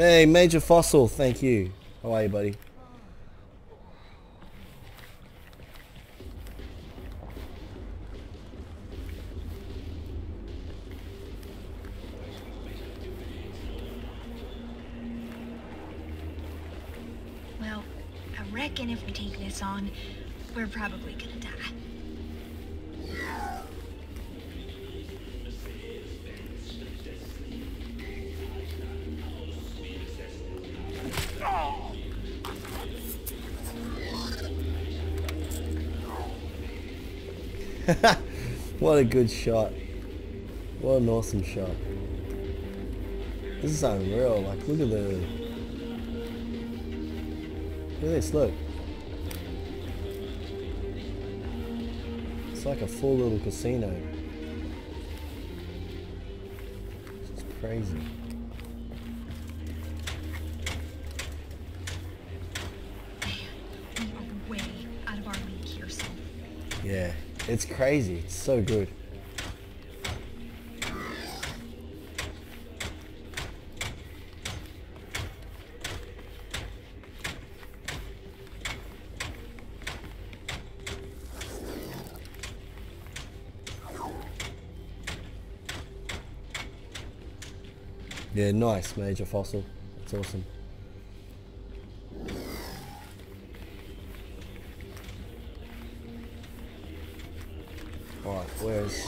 Speaker 1: Hey, Major Fossil, thank you. How are you, buddy? A good shot. What an awesome shot. This is unreal. Like, look at the. Look at this, look. It's like a full little casino. It's crazy. It's crazy. It's so good. Yeah, nice, Major Fossil. That's awesome. Where's...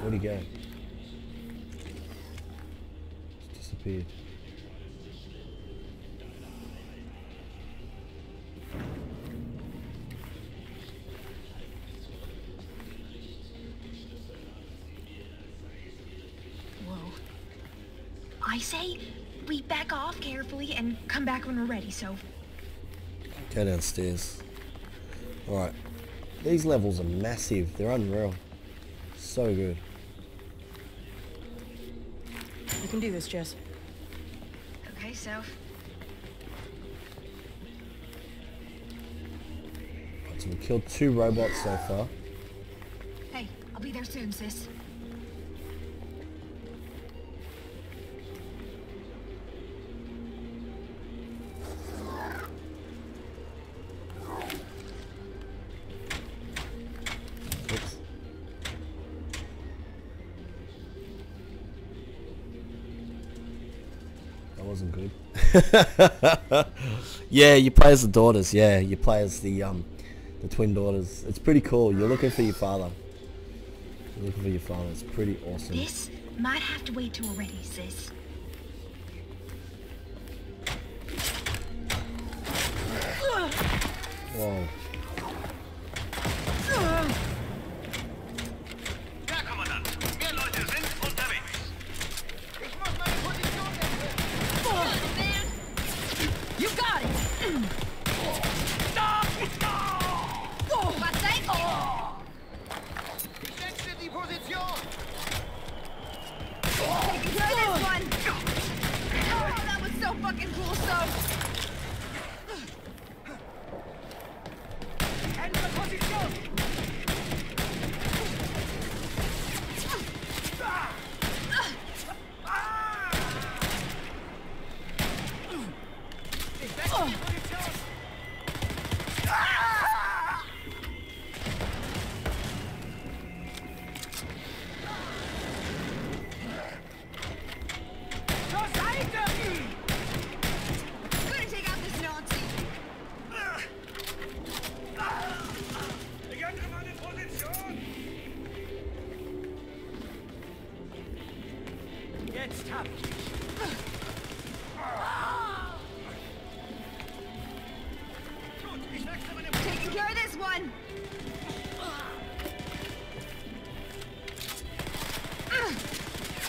Speaker 1: Where'd he go? Just disappeared.
Speaker 3: Whoa. I say we back off carefully and come back when we're ready, so...
Speaker 1: Go downstairs. Alright. These levels are massive. They're unreal. So good.
Speaker 11: You can do this, Jess.
Speaker 3: Okay, so...
Speaker 1: Right, so we killed two robots so far.
Speaker 3: Hey, I'll be there soon, sis. <laughs>
Speaker 1: yeah, you play as the daughters. Yeah, you play as the um, the twin daughters. It's pretty cool. You're looking for your father. You're looking for your father. It's pretty awesome.
Speaker 3: This might have to wait till we're ready, sis.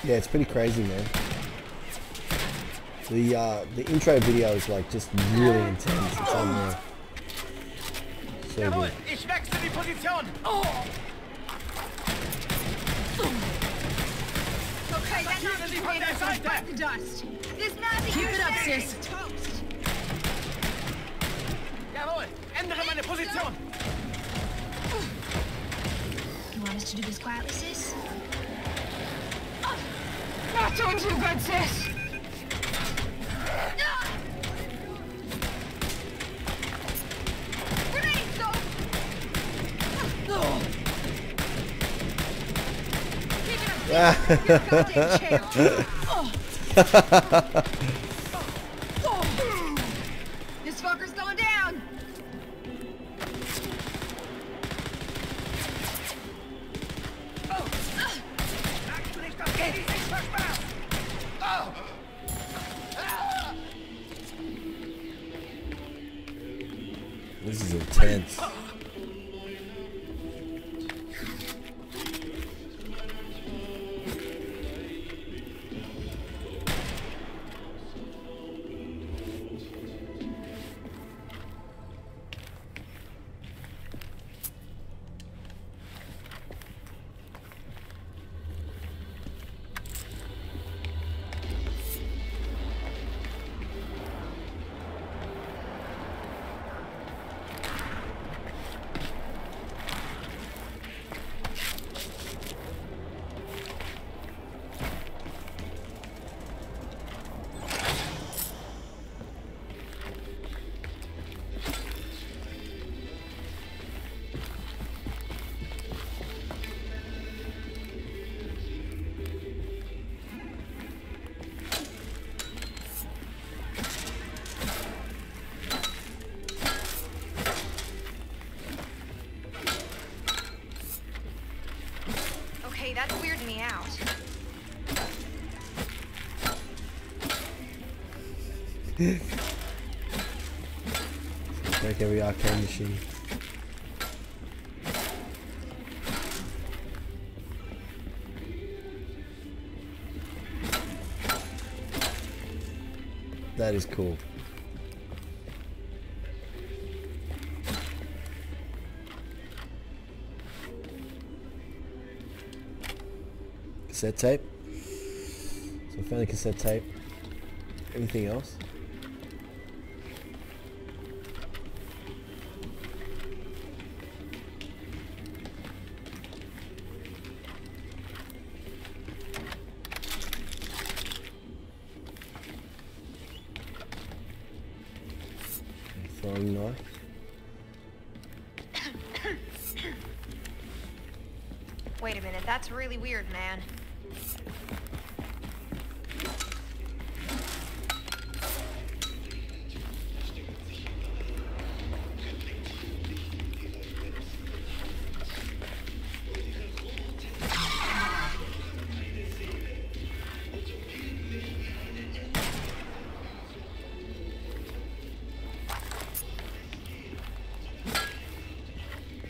Speaker 1: Yeah, it's pretty crazy, man. The uh, the intro video is like just really intense. It's unreal. So
Speaker 8: Jawohl,
Speaker 1: good.
Speaker 8: ich wechsle die Position.
Speaker 14: Okay, that
Speaker 8: Markieren
Speaker 14: Nazi
Speaker 8: Sie von der
Speaker 14: tornado
Speaker 8: Seite.
Speaker 14: bite the dust. This Nazi
Speaker 11: Keep it up, sis.
Speaker 14: toast.
Speaker 8: Jawohl, ändere meine Position.
Speaker 3: You want us to do this quietly, sis?
Speaker 14: Not doing too good, sis! Grenade,
Speaker 1: That is cool. Cassette tape. So I found a cassette tape. Anything else?
Speaker 3: Man.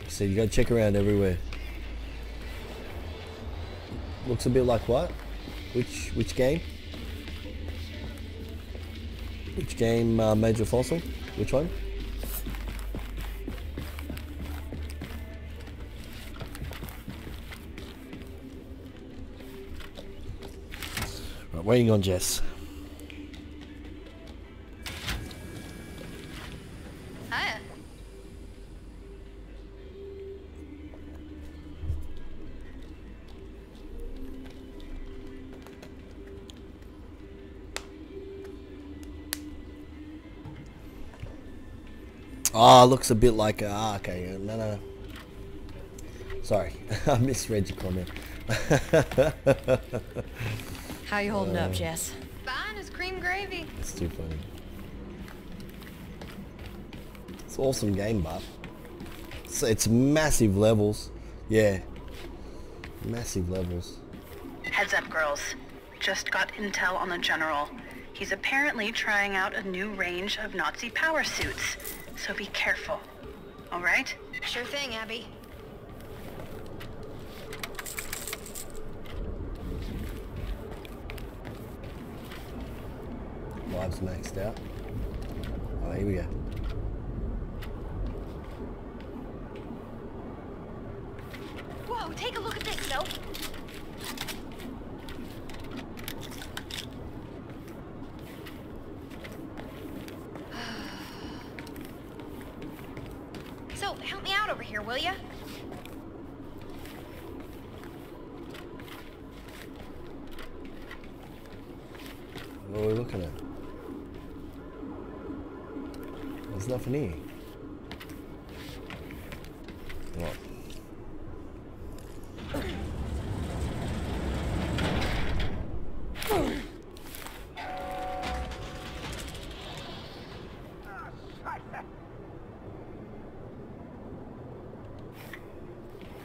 Speaker 1: So you gotta check around everywhere. Looks a bit like what? Which which game? Which game? Uh, Major Fossil? Which one? Right, waiting on Jess. Ah, looks a bit like a, ah, okay, no, no, no. Sorry, <laughs> I misread your comment. <laughs>
Speaker 11: How you holding up,
Speaker 1: Uh,
Speaker 11: Jess?
Speaker 3: Fine as cream gravy.
Speaker 1: It's too funny. It's awesome game, but it's, it's massive levels. Yeah, massive levels.
Speaker 4: Heads up, girls. Just got intel on the General. He's apparently trying out a new range of Nazi power suits, so be careful. All right?
Speaker 3: Sure thing, Abby.
Speaker 1: Lives next up? Oh, here we go.
Speaker 12: Whoa, take a look at this, Soph. So, help me out over here, will ya?
Speaker 1: What are we looking at? There's nothing here. What?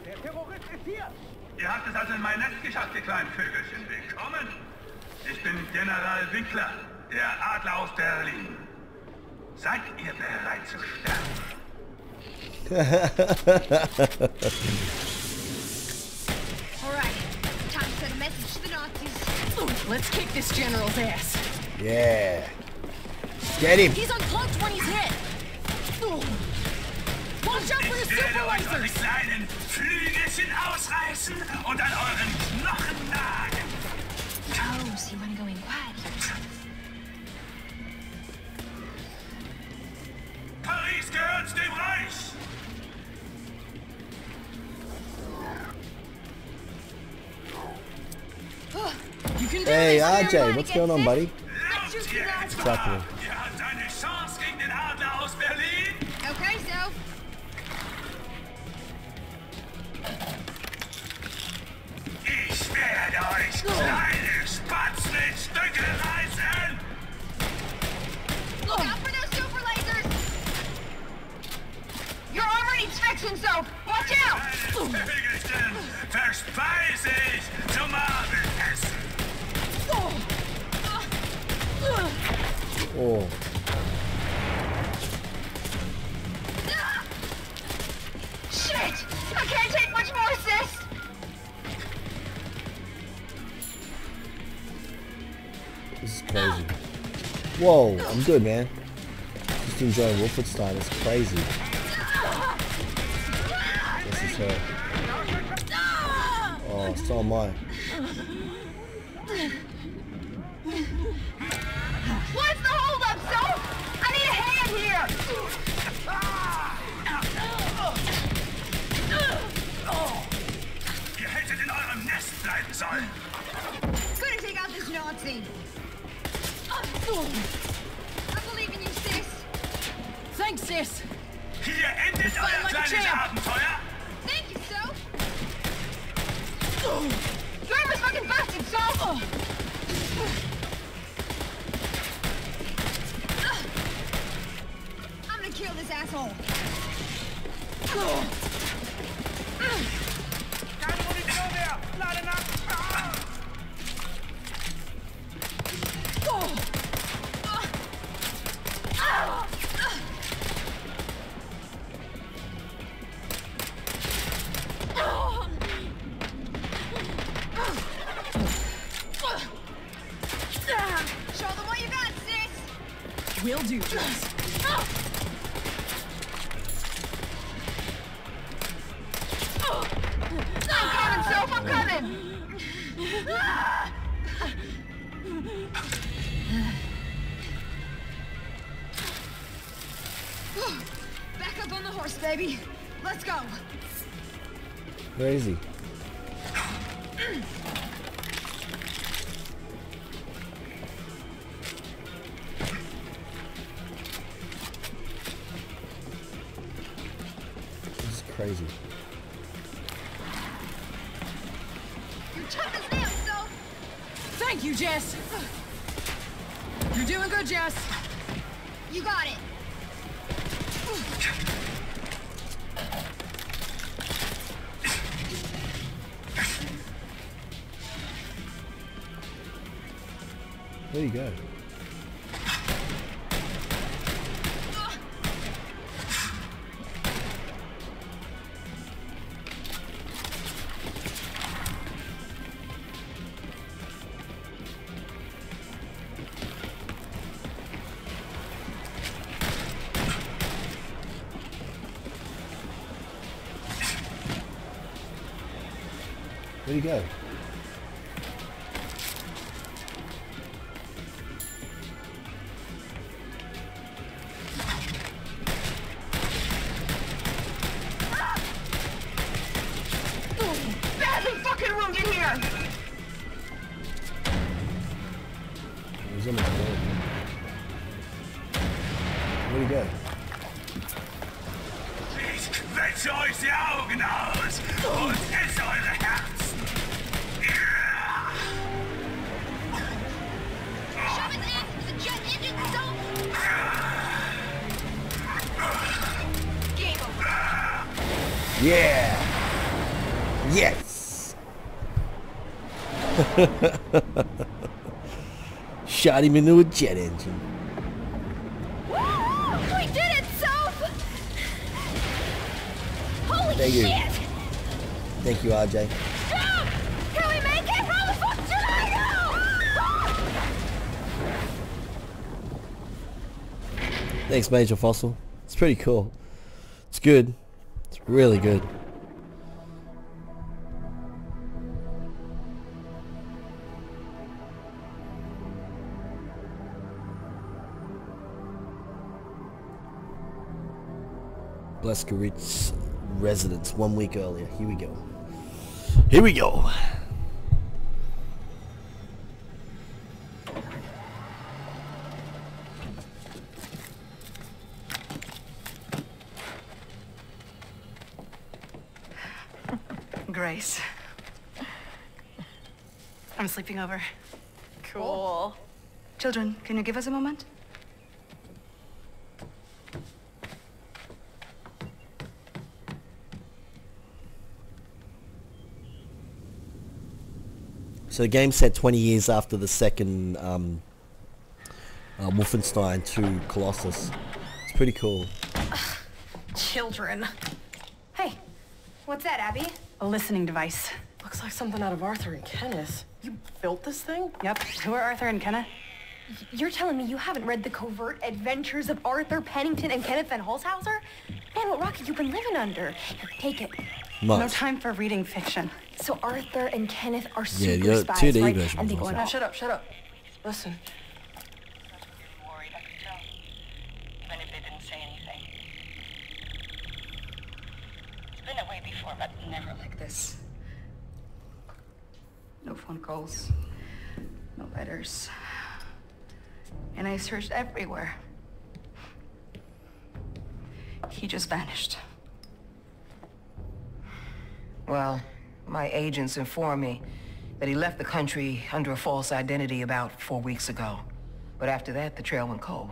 Speaker 13: Der Terrorist ist hier! Ihr habt es also in mein Nest geschafft, ihr kleinen Vögelchen. Willkommen! Ich bin General Winkler, der Adler aus Berlin. Seid ihr bereit zu sterben?
Speaker 12: All right, time to send a message to the Nazis.
Speaker 11: Let's kick this general's ass.
Speaker 1: yeah. Get him.
Speaker 11: He's uncloaked
Speaker 1: what's going on, buddy?
Speaker 13: Lauft
Speaker 1: good, man. Just enjoying Wolfenstein. It's crazy. This is her. Oh, so am I.
Speaker 3: sis.
Speaker 11: Will do, Jess.
Speaker 3: I'm coming, Soph, I'm coming. Back up on the horse, baby. Let's go.
Speaker 1: Where is he? Shot him into a jet engine.
Speaker 3: We did it, Soph! Holy
Speaker 1: Thank you.
Speaker 3: shit!
Speaker 1: Thank you, RJ.
Speaker 3: Can we make it? How the fuck did I know?
Speaker 1: Thanks, Major Fossil. It's pretty cool. It's good. It's really good. Blazkowicz residence one week earlier. Here we go. Here we go.
Speaker 5: Grace. I'm sleeping over.
Speaker 16: Cool.
Speaker 5: Children, can you give us a moment?
Speaker 14: So the game's set 20 years after the second um, uh, Wolfenstein 2 Colossus. It's pretty cool. <sighs>
Speaker 3: Children. Hey, what's that, Abby?
Speaker 4: A listening device. Looks like something out of Arthur and Kenneth. You built this thing? Yep. Who are Arthur and Kenneth?
Speaker 3: You're telling me you haven't read the covert adventures of Arthur Pennington and Kenneth Van Holzhauser? Man, what rocket you been living under? Here, take it.
Speaker 14: Much.
Speaker 4: No time for reading fiction.
Speaker 3: So Arthur and Kenneth are
Speaker 14: Yeah,
Speaker 3: super
Speaker 14: you're
Speaker 3: spies,
Speaker 14: 2D
Speaker 3: right?
Speaker 14: version
Speaker 3: And they
Speaker 14: was
Speaker 3: go
Speaker 14: awesome.
Speaker 3: on
Speaker 4: Now shut up, shut up. Listen.
Speaker 17: Even if they didn't say anything. It's been that way before, but never like this.
Speaker 5: No phone calls. No letters. And I searched everywhere. He just vanished.
Speaker 18: Well, my agents informed me that he left the country under a false identity about four weeks ago. But after that, the trail went cold.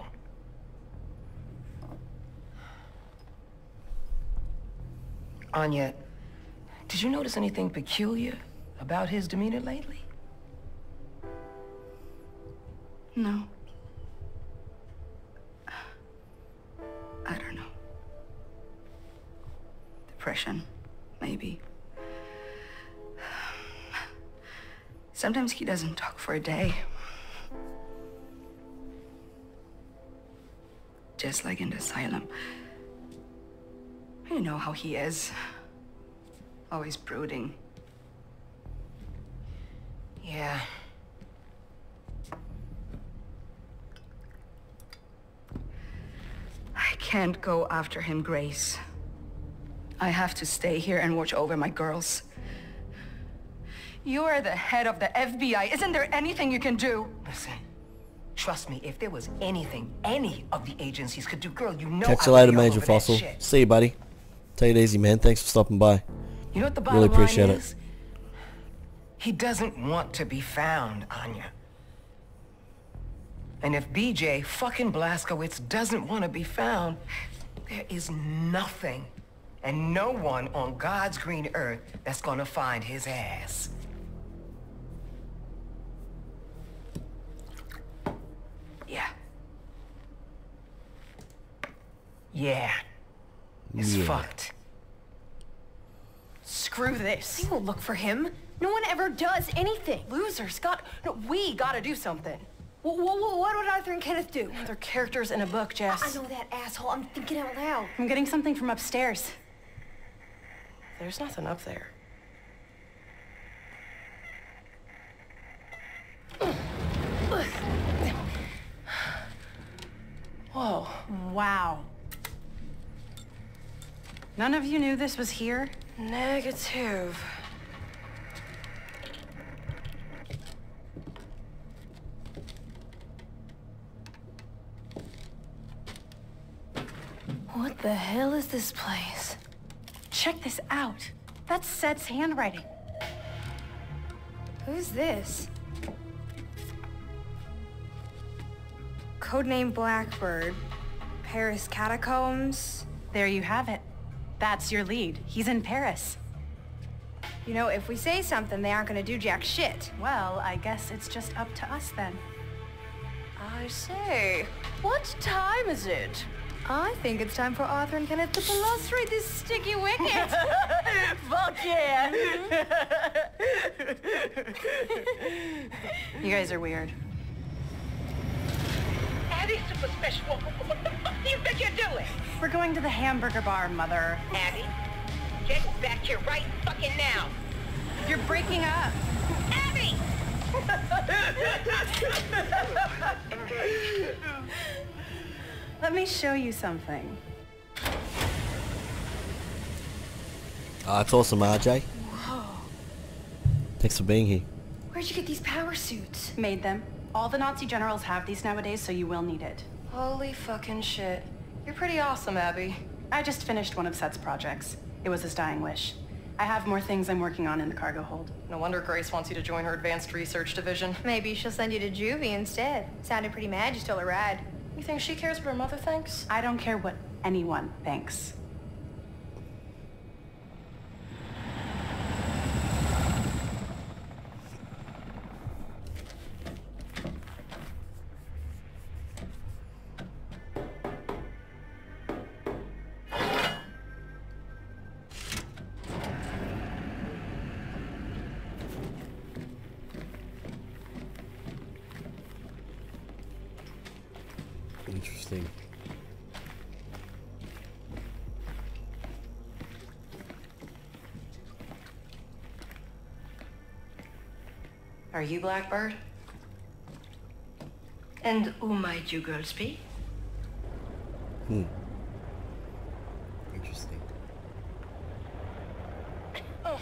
Speaker 18: Anya, did you notice anything peculiar about his demeanor lately?
Speaker 5: No. I don't know. Depression, maybe. Sometimes he doesn't talk for a day. Just like in the asylum. You know how he is. Always brooding.
Speaker 18: Yeah.
Speaker 5: I can't go after him, Grace. I have to stay here and watch over my girls. You are the head of the FBI. Isn't there anything you can do?
Speaker 18: Listen, trust me, if there was anything any of the agencies could do, girl, you know
Speaker 14: Catch
Speaker 18: I
Speaker 14: you
Speaker 18: would
Speaker 14: later,
Speaker 18: be all
Speaker 14: Major
Speaker 18: over that
Speaker 14: Fossil. See you, buddy. Take it easy, man. Thanks for stopping by.
Speaker 18: You know what the bottom
Speaker 14: Really appreciate
Speaker 18: line
Speaker 14: it.
Speaker 18: is? He doesn't want to be found, Anya. And if BJ fucking Blazkowicz doesn't want to be found, there is nothing and no one on God's green earth that's gonna find his ass. Yeah. Yeah. It's
Speaker 3: Yeah.
Speaker 18: fucked.
Speaker 4: Screw this.
Speaker 3: They won't look for him. No one ever does anything.
Speaker 4: Losers got. No, we gotta do something.
Speaker 3: What, what, what would Arthur and Kenneth do?
Speaker 4: They're characters in a book, Jess.
Speaker 3: I know that asshole. I'm thinking out loud.
Speaker 4: I'm getting something from upstairs. There's nothing up there. Whoa. Wow. None of you knew this was here? Negative.
Speaker 3: What the hell is this place?
Speaker 4: Check this out. That's Seth's handwriting.
Speaker 3: Who's this? Codename Blackbird. Paris Catacombs.
Speaker 4: There you have it. That's your lead. He's in Paris.
Speaker 3: You know, if we say something, they aren't gonna do jack shit.
Speaker 4: Well, I guess it's just up to us then.
Speaker 3: I say, what time is it? I think it's time for Arthur and Kenneth to illustrate this sticky wicket. <laughs>
Speaker 4: Fuck yeah! <laughs> you guys are weird.
Speaker 17: Abby, super special. What, what the fuck do you think you're doing?
Speaker 4: We're going to the hamburger bar, Mother.
Speaker 17: Abby, get back here right fucking now.
Speaker 4: You're breaking up.
Speaker 17: Abby!
Speaker 4: Let me show you something.
Speaker 14: Uh, it's awesome, RJ.
Speaker 3: Whoa.
Speaker 14: Thanks for being here.
Speaker 3: Where'd you get these power suits?
Speaker 4: Made them. All the Nazi generals have these nowadays, so you will need it. Holy fucking shit. You're pretty awesome, Abby. I just finished one of Seth's projects. It was his dying wish. I have more things I'm working on in the cargo hold.
Speaker 19: No wonder Grace wants you to join her advanced research division.
Speaker 3: Maybe she'll send you to juvie instead. Sounded pretty mad you stole a ride.
Speaker 19: You think she cares what her mother thinks?
Speaker 4: I don't care what anyone thinks.
Speaker 20: Are you Blackbird? And who might you girls be?
Speaker 1: Hmm. Interesting. That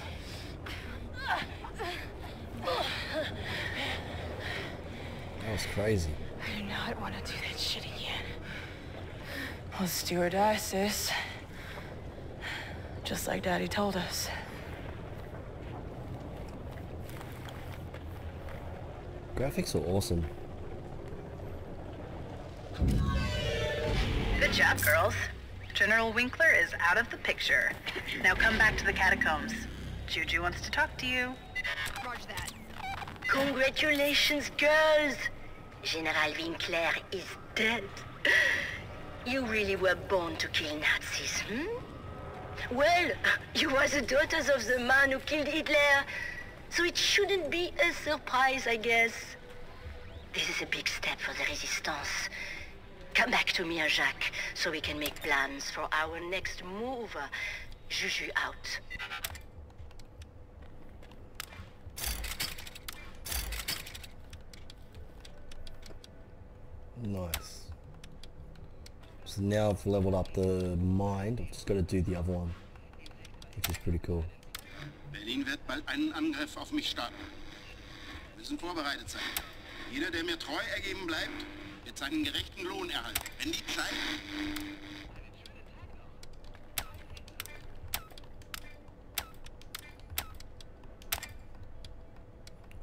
Speaker 1: was crazy.
Speaker 5: I do not want to do that shit again. Let's do or die, sis. Just like Daddy told us.
Speaker 1: Graphics are awesome.
Speaker 4: Good job, girls. General Winkler is out of the picture. Now come back to the catacombs. Juju wants to talk to you.
Speaker 3: Roger that.
Speaker 6: Congratulations, girls! General Winkler is dead. You really were born to kill Nazis, hmm? Well, you were the daughters of the man who killed Hitler, so it shouldn't be a surprise, I guess. This is a big step for the Resistance. Come back to me Jacques, so we can make plans for our next move. Juju out.
Speaker 1: Nice. So now I've leveled up the mind. I've just got to do the other one, which is pretty cool.
Speaker 21: Berlin wird bald einen Angriff auf mich starten. Wir müssen vorbereitet sein. Jeder, der mir treu ergeben bleibt, wird seinen gerechten Lohn erhalten. Wenn die Zeit...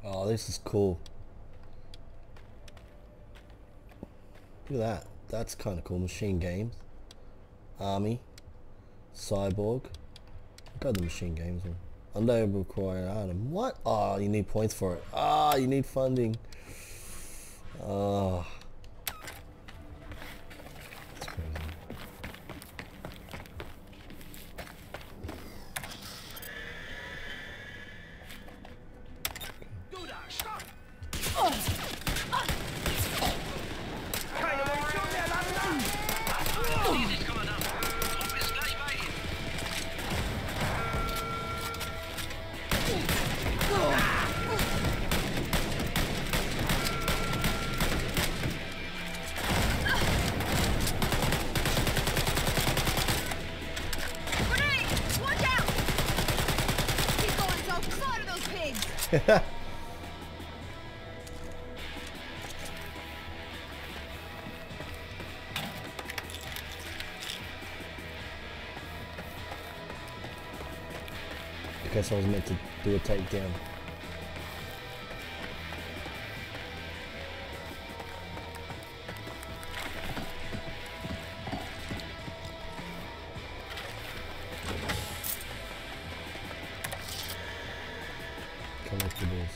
Speaker 1: Oh, this is cool. Look at that. That's kind of cool. Machine Games. Army. Cyborg. Got the Machine Games one. Unable require item. What? Oh, you need points for it. Ah, you need funding. Ah. Guess I was meant to do a takedown. Collectibles.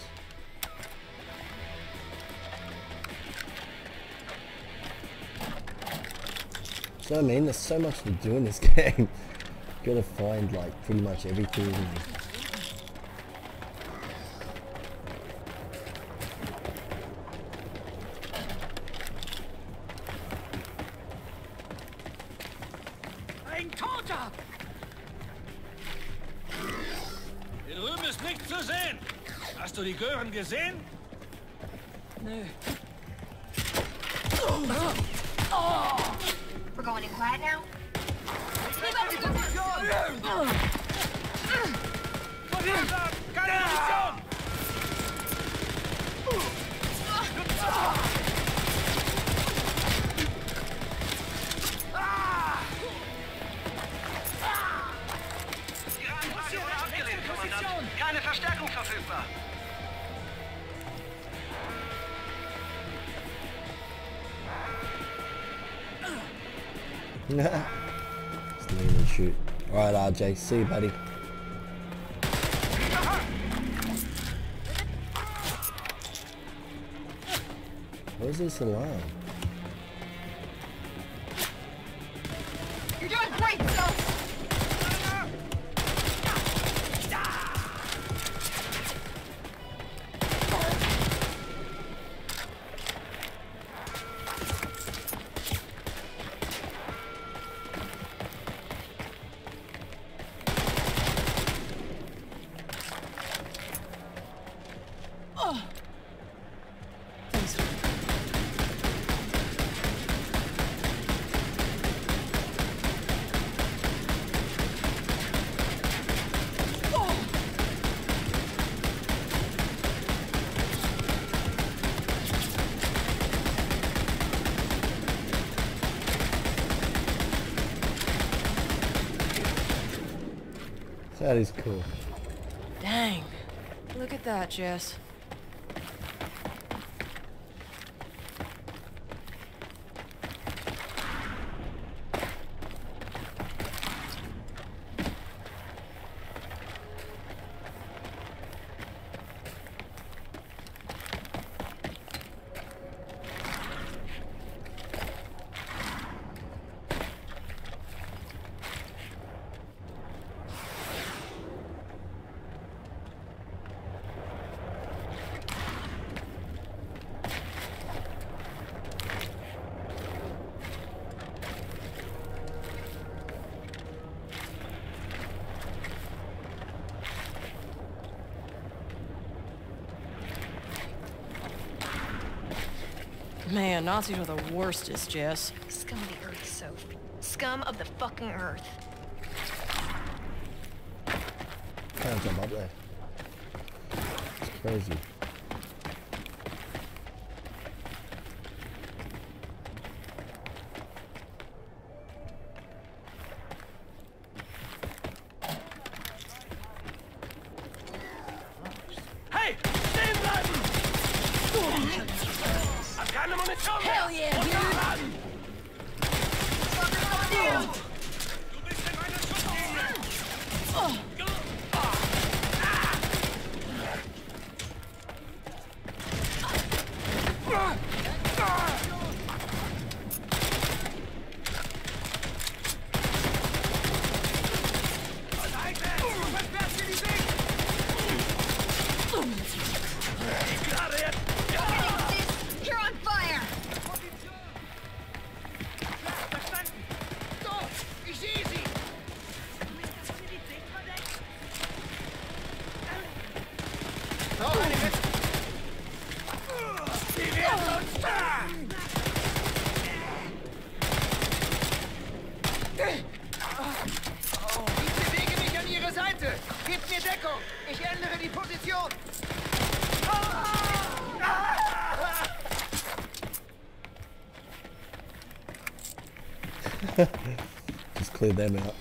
Speaker 1: So I mean, there's so much to do in this <laughs> game. Gotta find like pretty much everything. See you buddy. Where's this alarm?
Speaker 14: That is cool.
Speaker 11: Dang. Look at that, Jess. Nazis are the worstest, Jess.
Speaker 3: Scum of the earth, Soph. Scum of the fucking earth.
Speaker 14: Can't jump up there. It's crazy. Just clear them out.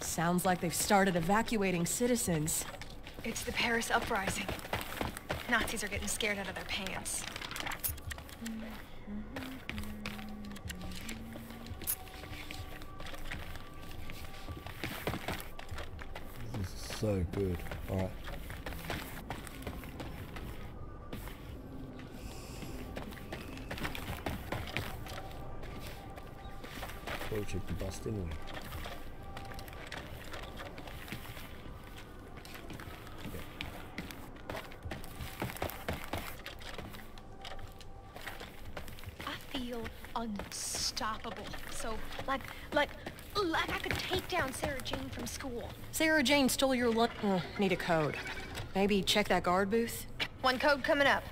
Speaker 11: Sounds like they've started evacuating citizens.
Speaker 3: It's the Paris uprising. Nazis are getting scared out of their pants.
Speaker 11: Sarah Jane stole your lunch. Uh, need a code. Maybe check that guard booth?
Speaker 3: One code coming up.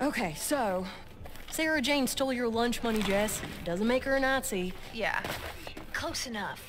Speaker 11: Okay, so. Sarah Jane stole your lunch money, Jess. Doesn't make her a Nazi.
Speaker 3: Yeah. Close enough.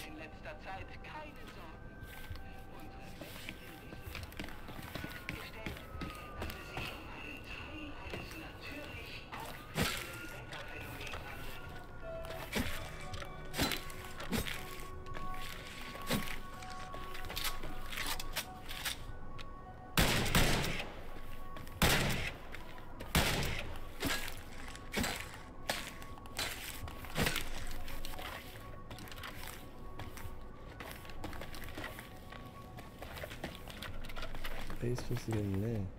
Speaker 14: How are you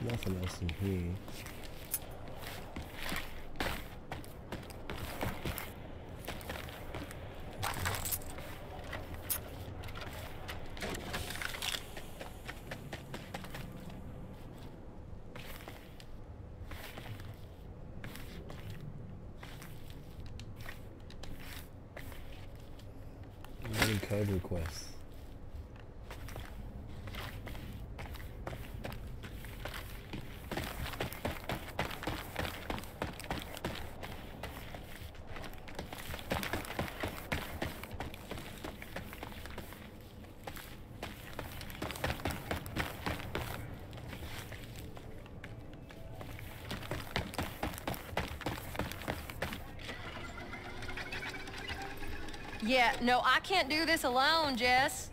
Speaker 1: Nothing else in here. Running code requests.
Speaker 11: Yeah, no, I can't do this alone, Jess.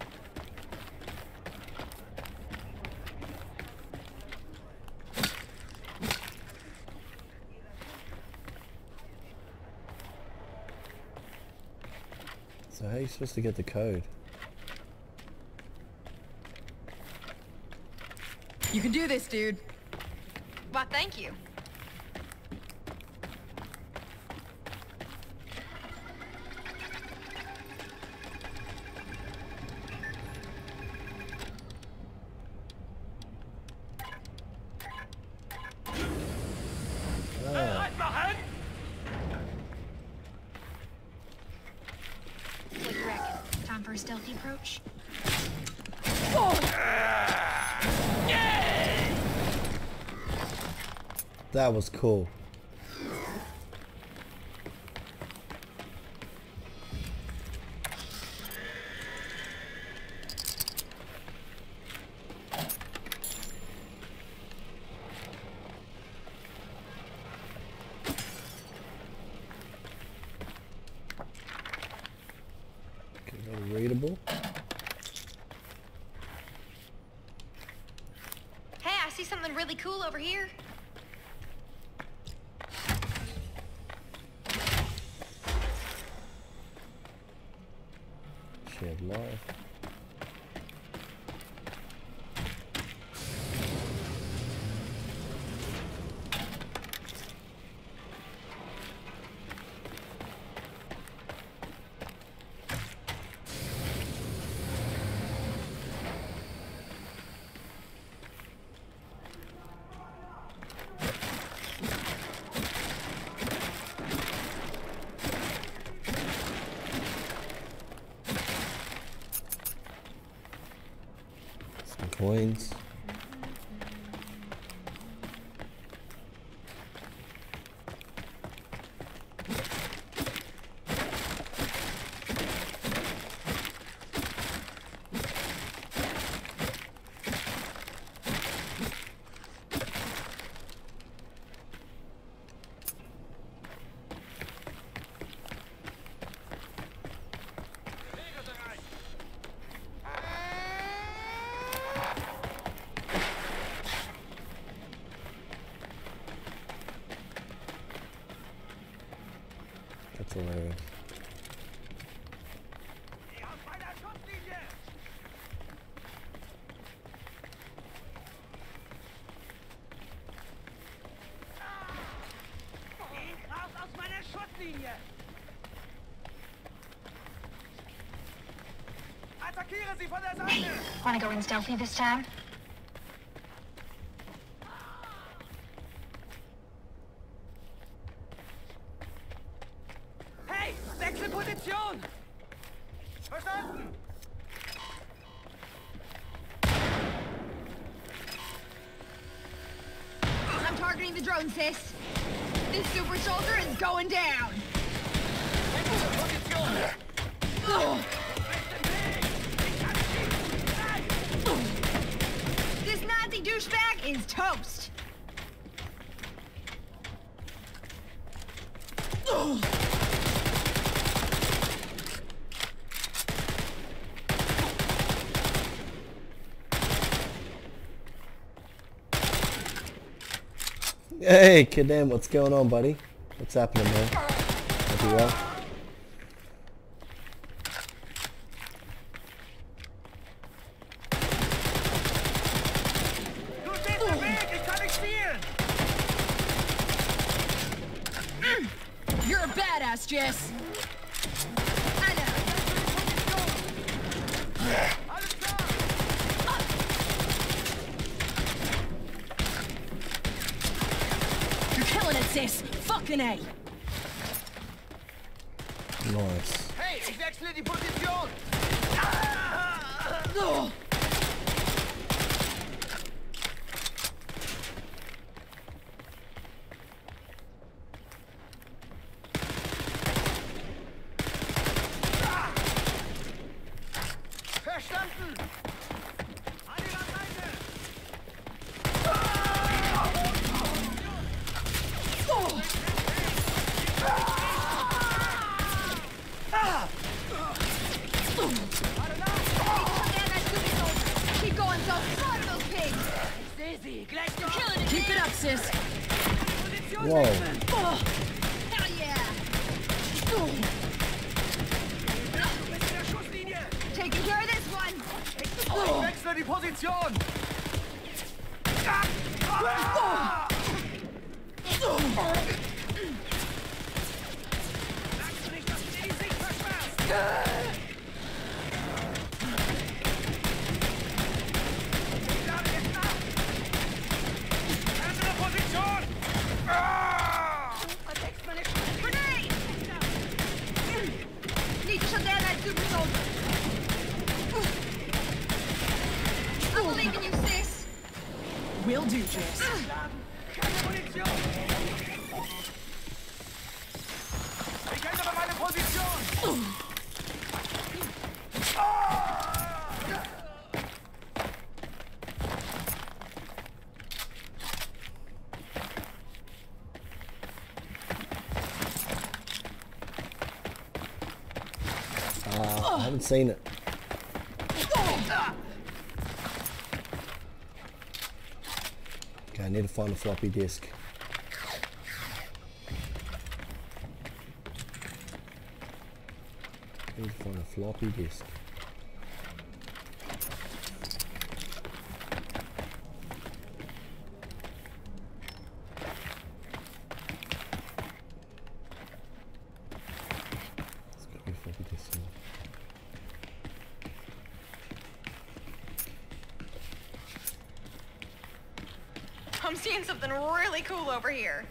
Speaker 1: So how are you supposed to get the code?
Speaker 11: You can do this, dude.
Speaker 22: Why, thank you.
Speaker 1: Ah.
Speaker 3: What do you reckon? Time for a stealthy approach?
Speaker 1: That was cool.
Speaker 22: Hey, I see something really cool over here.
Speaker 1: Shared life. Some coins. That's hilarious.
Speaker 8: Raus aus meiner Schusslinie! Attackiere sie von der Seite!
Speaker 3: Wanna go in stealthy this time?
Speaker 8: Hey,
Speaker 1: Kadam, what's going on, buddy? What's happening, man? Hope you well. Seen it. Okay, I need to find a floppy disk. Need to find a floppy disk. There's gotta be a floppy disk somewhere.
Speaker 3: I'm seeing something really cool over here.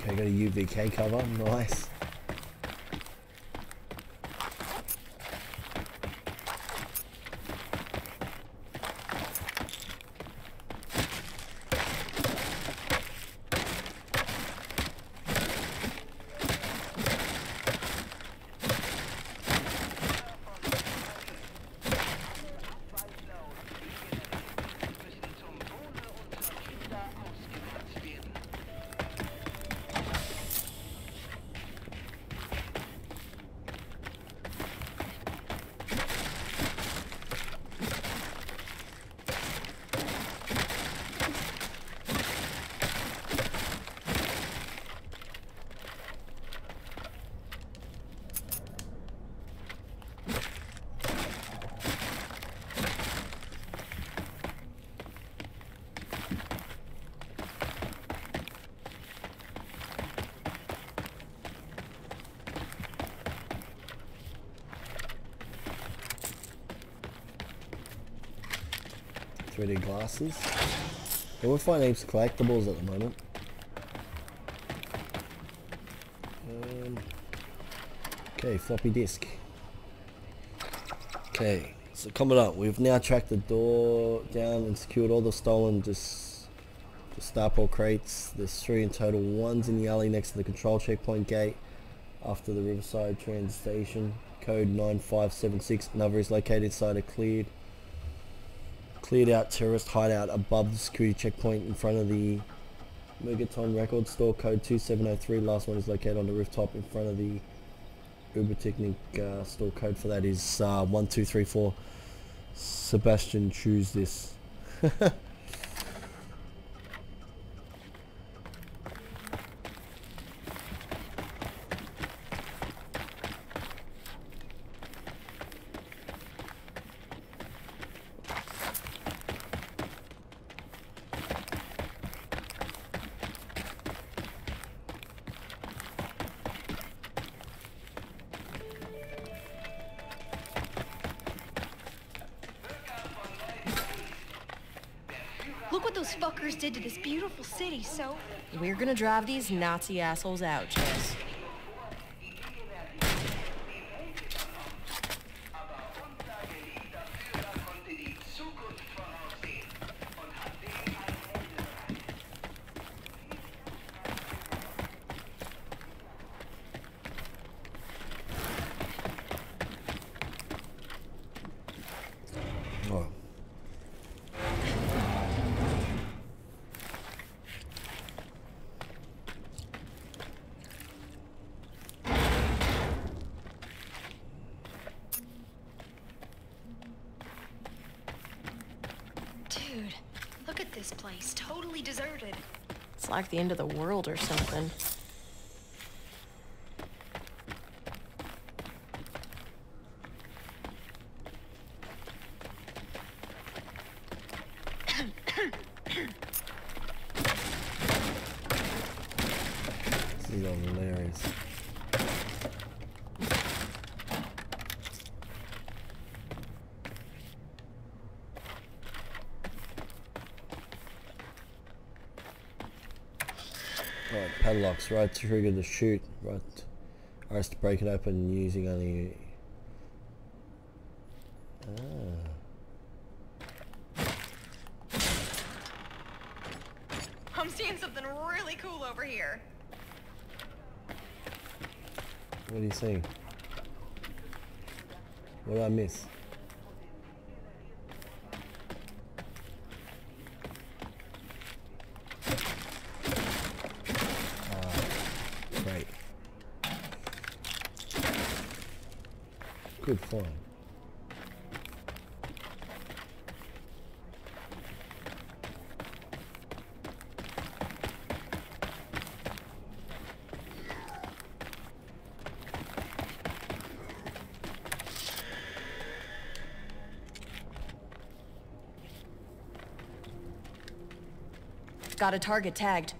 Speaker 1: Okay, got a UVK cover. Nice. Glasses. Yeah, we're finding heaps of collectibles at the moment. Um, okay, floppy disk. Okay, so coming up, we've now tracked the door down and secured all the stolen just Gestapo crates. There's three in total. One's in the alley next to the control checkpoint gate after the Riverside train station. Code 9576. Another is located inside a cleared cleared out terrorist hideout above the security checkpoint in front of the Mugaton record store. Code 2703 last one is located on the rooftop in front of the Uber Technic uh, store. Code for that is uh, 1234 Sebastian choose this <laughs>
Speaker 11: We're gonna drive these Nazi assholes out, Jess. The end of the world or something.
Speaker 1: Right to trigger the chute, right RS to break it open using only ah.
Speaker 3: I'm seeing something really cool over here.
Speaker 1: What are you seeing? What did I miss? Good fun.
Speaker 11: Got a target tagged.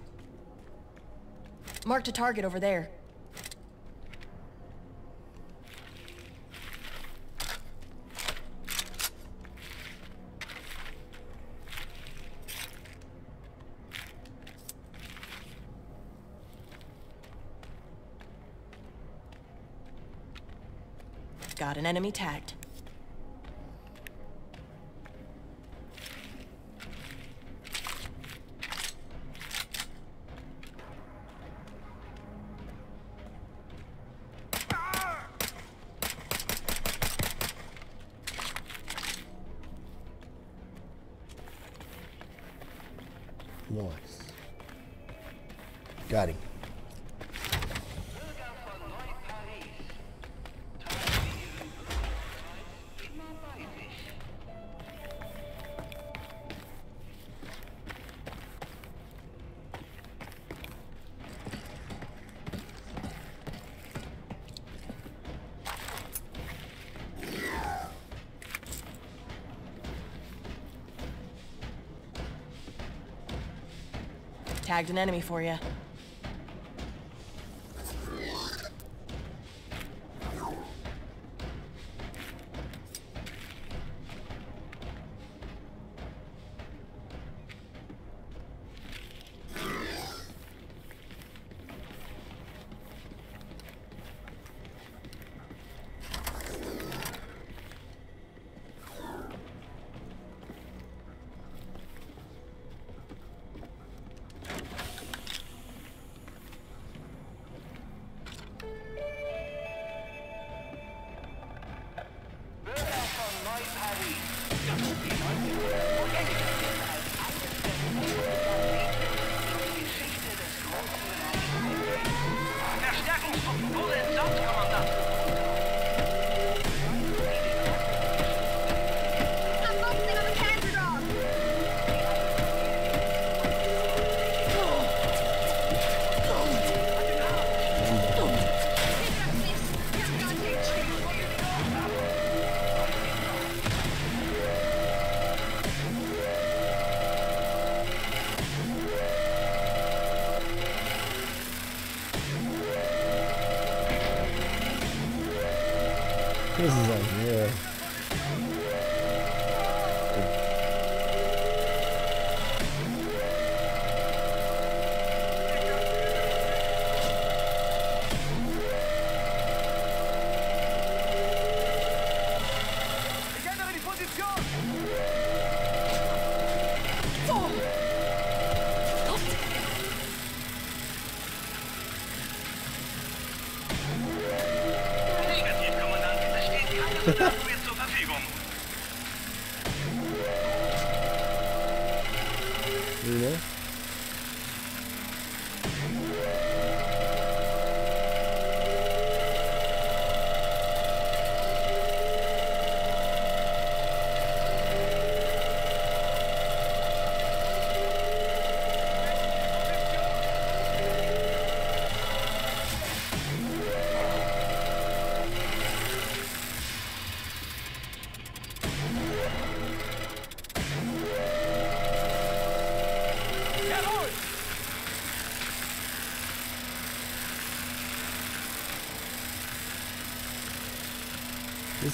Speaker 11: Marked a target over there. Got an enemy tagged. Tagged an enemy for you.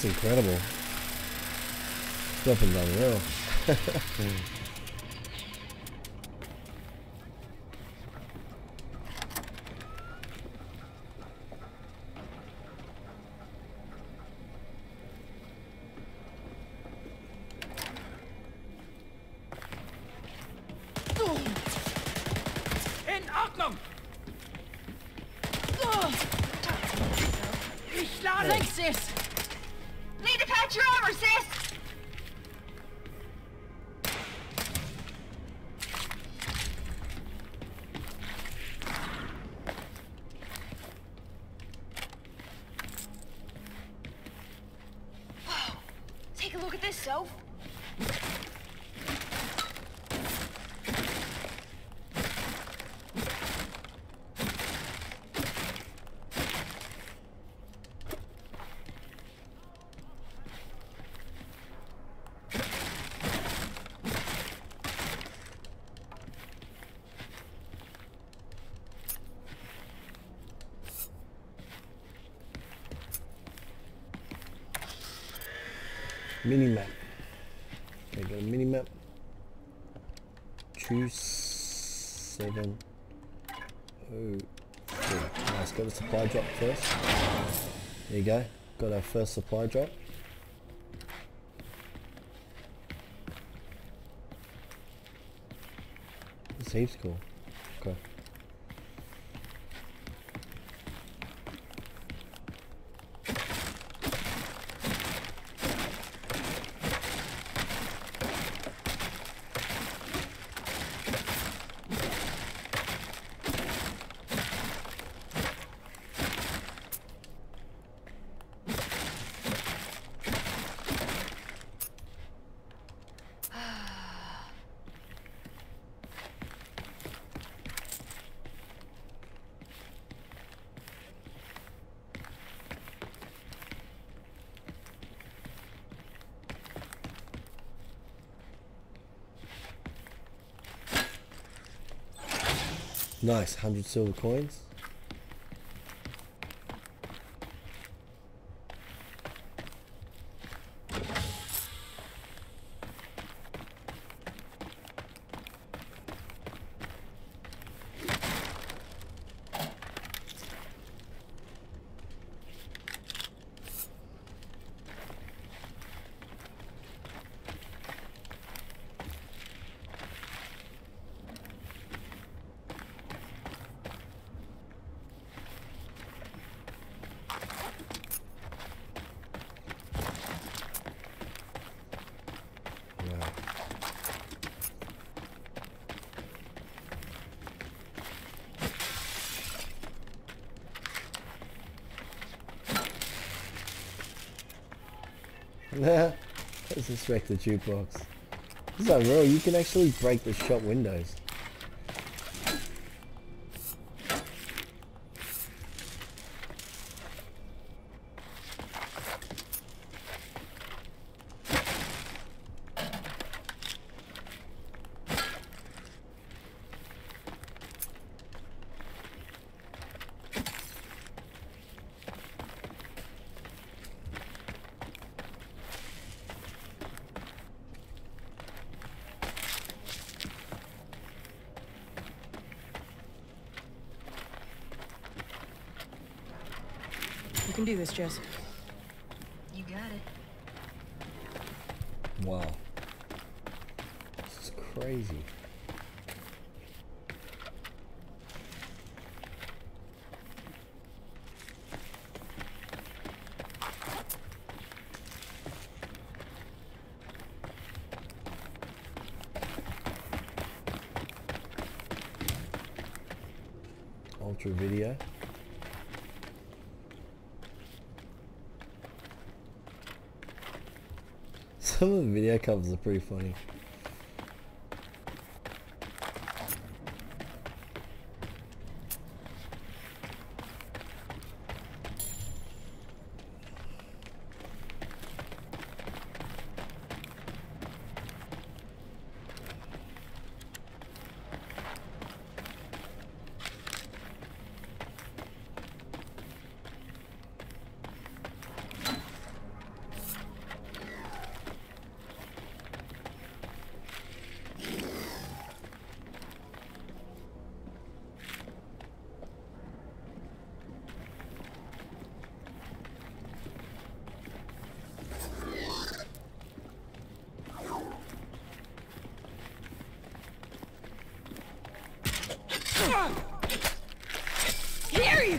Speaker 1: This is incredible. This weapon's unreal.
Speaker 8: In Ordnung!
Speaker 1: Mini map. Okay, got a mini map. Choose seven oh three. Nice, got a supply drop first. There you go. Got our first supply drop. This heaps cool. Okay. Nice, 100 silver coins. Let's just the jukebox. This is unreal, you can actually break the shop windows.
Speaker 11: This, Jess.
Speaker 3: Their covers are pretty funny.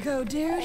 Speaker 11: go, dude.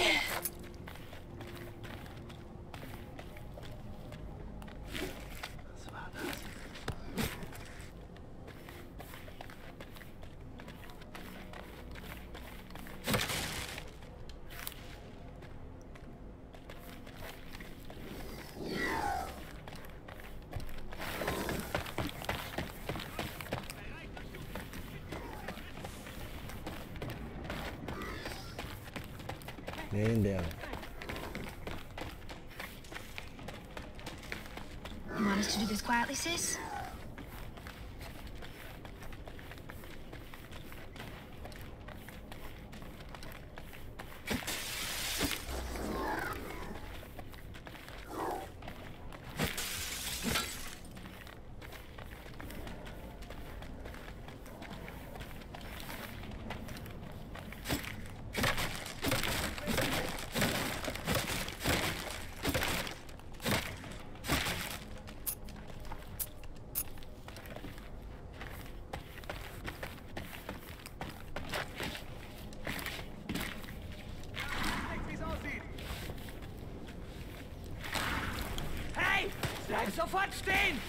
Speaker 8: Sofort stehen!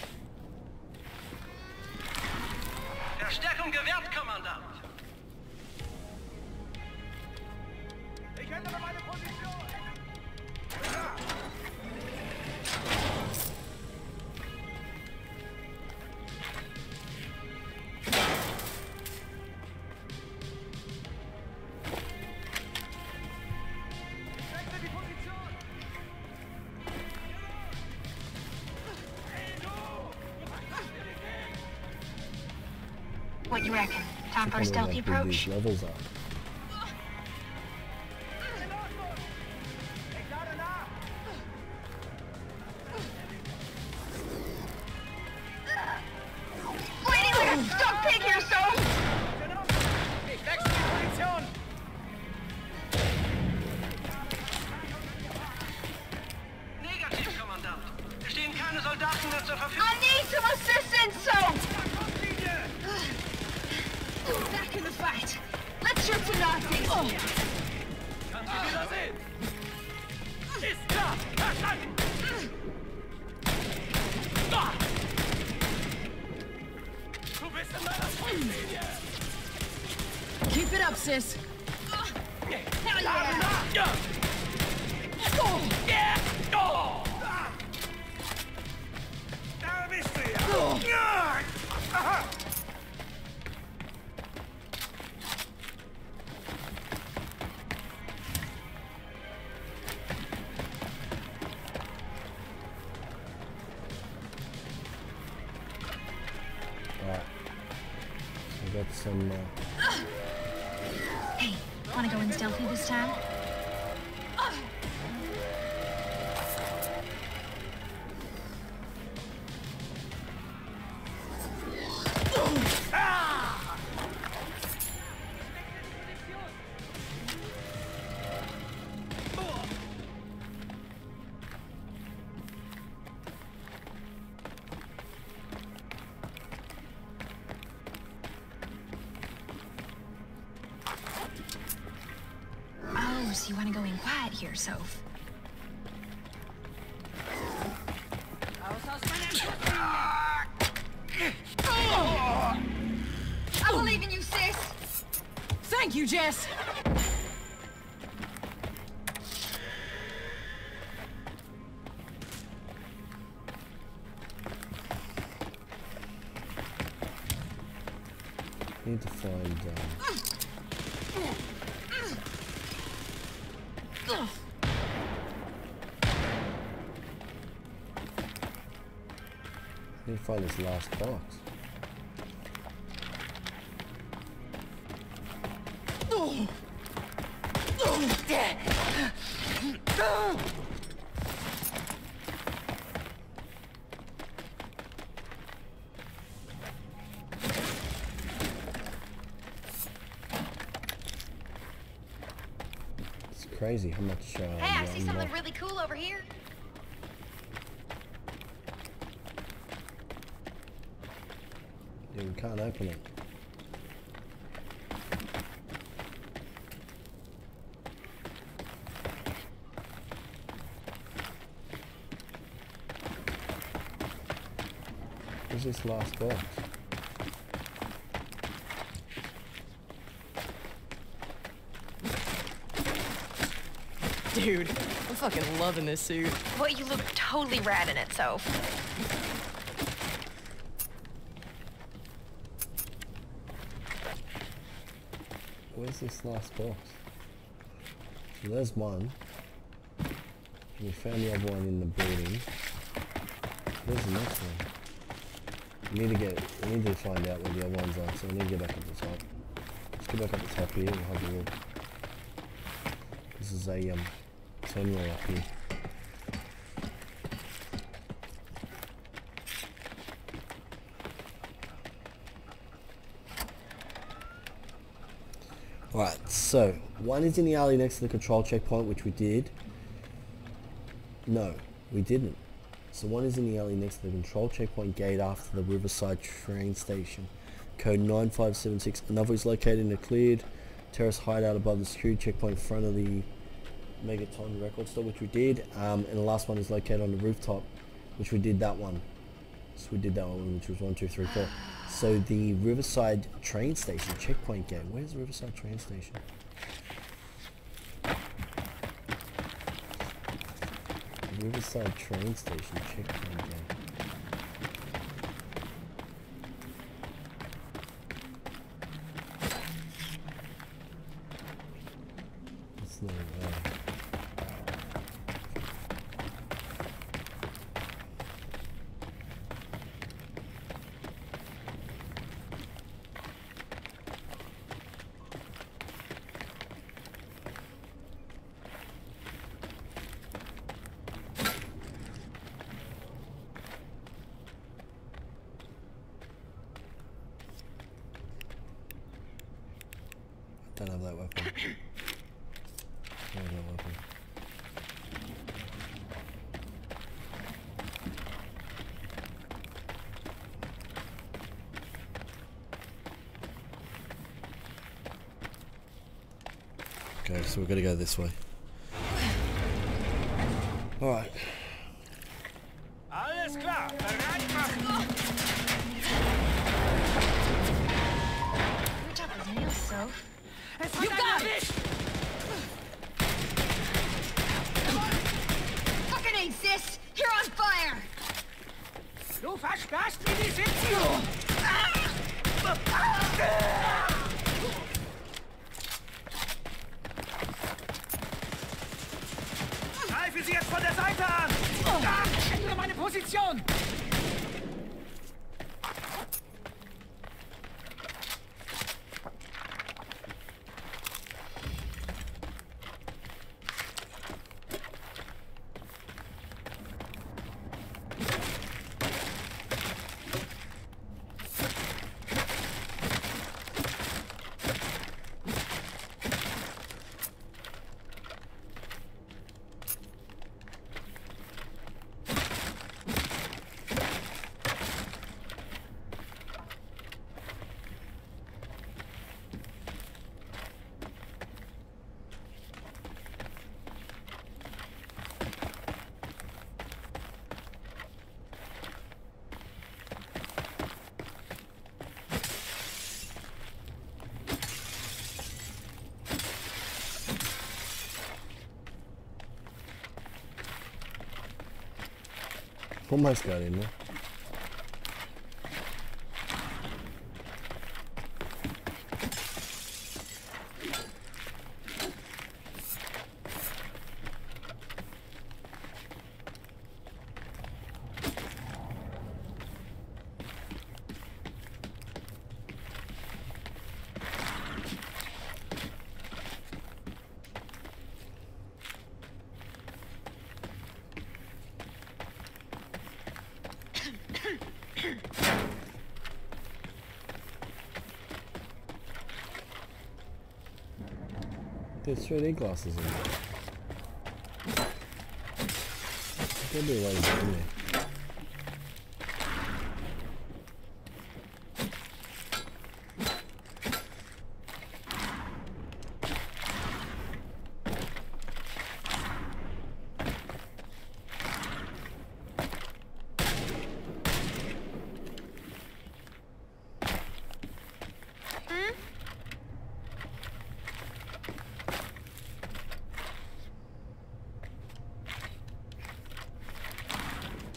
Speaker 3: Our
Speaker 1: stealthy
Speaker 3: like,
Speaker 1: approach.
Speaker 3: levels.
Speaker 8: here,
Speaker 1: Soph.
Speaker 8: I believe in you, sis!
Speaker 11: Thank you, Jess!
Speaker 1: Find this last box. It's crazy how much. Uh,
Speaker 3: Hey, I see something really cool over here.
Speaker 1: Yeah, we can't open it. Where's this last box?
Speaker 11: Dude, I'm fucking loving this suit.
Speaker 3: Well, you look totally rad in it, so.
Speaker 1: Where's this last box? So there's one. We found the other one in the building. There's the next one? We need to get, we need to find out where the other ones are, so we need to get back up the top. Let's get back up the top here and have a look. This is a um, terminal up here. Alright, so one is in the alley next to the control checkpoint, which we did. No, we didn't. So one is in the alley next to the control checkpoint gate after the Riverside train station. Code 9576. Another is located in a cleared terrace hideout above the security checkpoint in front of the Megaton record store, which we did. Um, and the last one is located on the rooftop, which we did that one. So we did that one, which was one, two, three, four. So the Riverside train station checkpoint gate. Where's the Riverside train station? Riverside train station checkpoint gate. It's not there. Don't have that weapon. Don't have that weapon. So we're gonna go this way. Alright.
Speaker 8: Alles klar, bereit machen.
Speaker 3: Good job with nails, Soph.
Speaker 8: You got it!
Speaker 23: Fucking A, sis! You're on fire!
Speaker 8: Du versperrst mir die Sitzung! Greife sie jetzt von der Seite an! Da! Ändere meine Position!
Speaker 1: Almost got in there. There's 3D glasses in there. Get in there.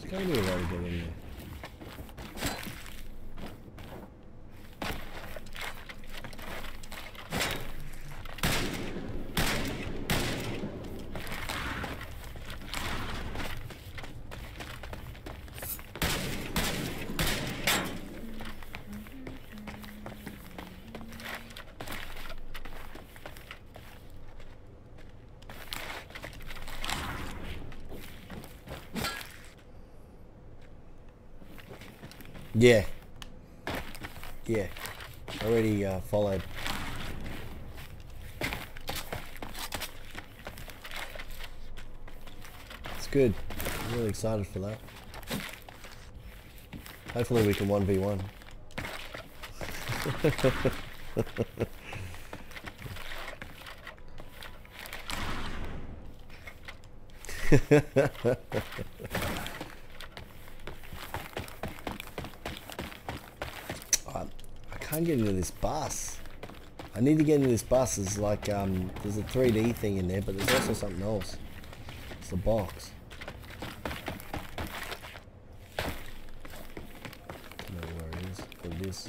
Speaker 1: There's gotta be a way to get in there. Yeah. Yeah. Already uh, followed. It's good. I'm really excited for that. Hopefully we can 1v1. <laughs> I, I can't get into this bus. I need to get into this bus. It's like, um, there's a 3D thing in there, but there's also something else. It's the box. Don't know where it is, but it is.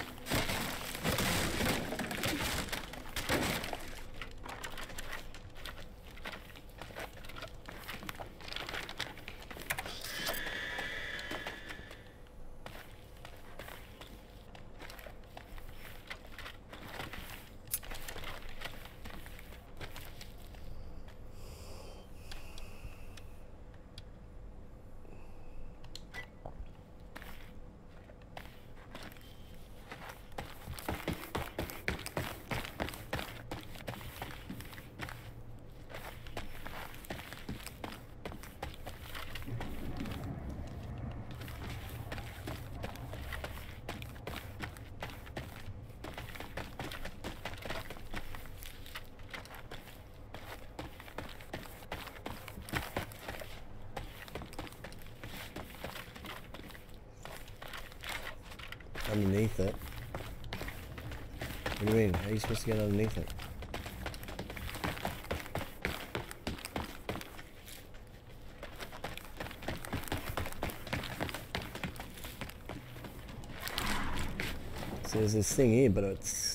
Speaker 1: underneath it. What do you mean? How are you supposed to get underneath it? So there's this thing here, but it's,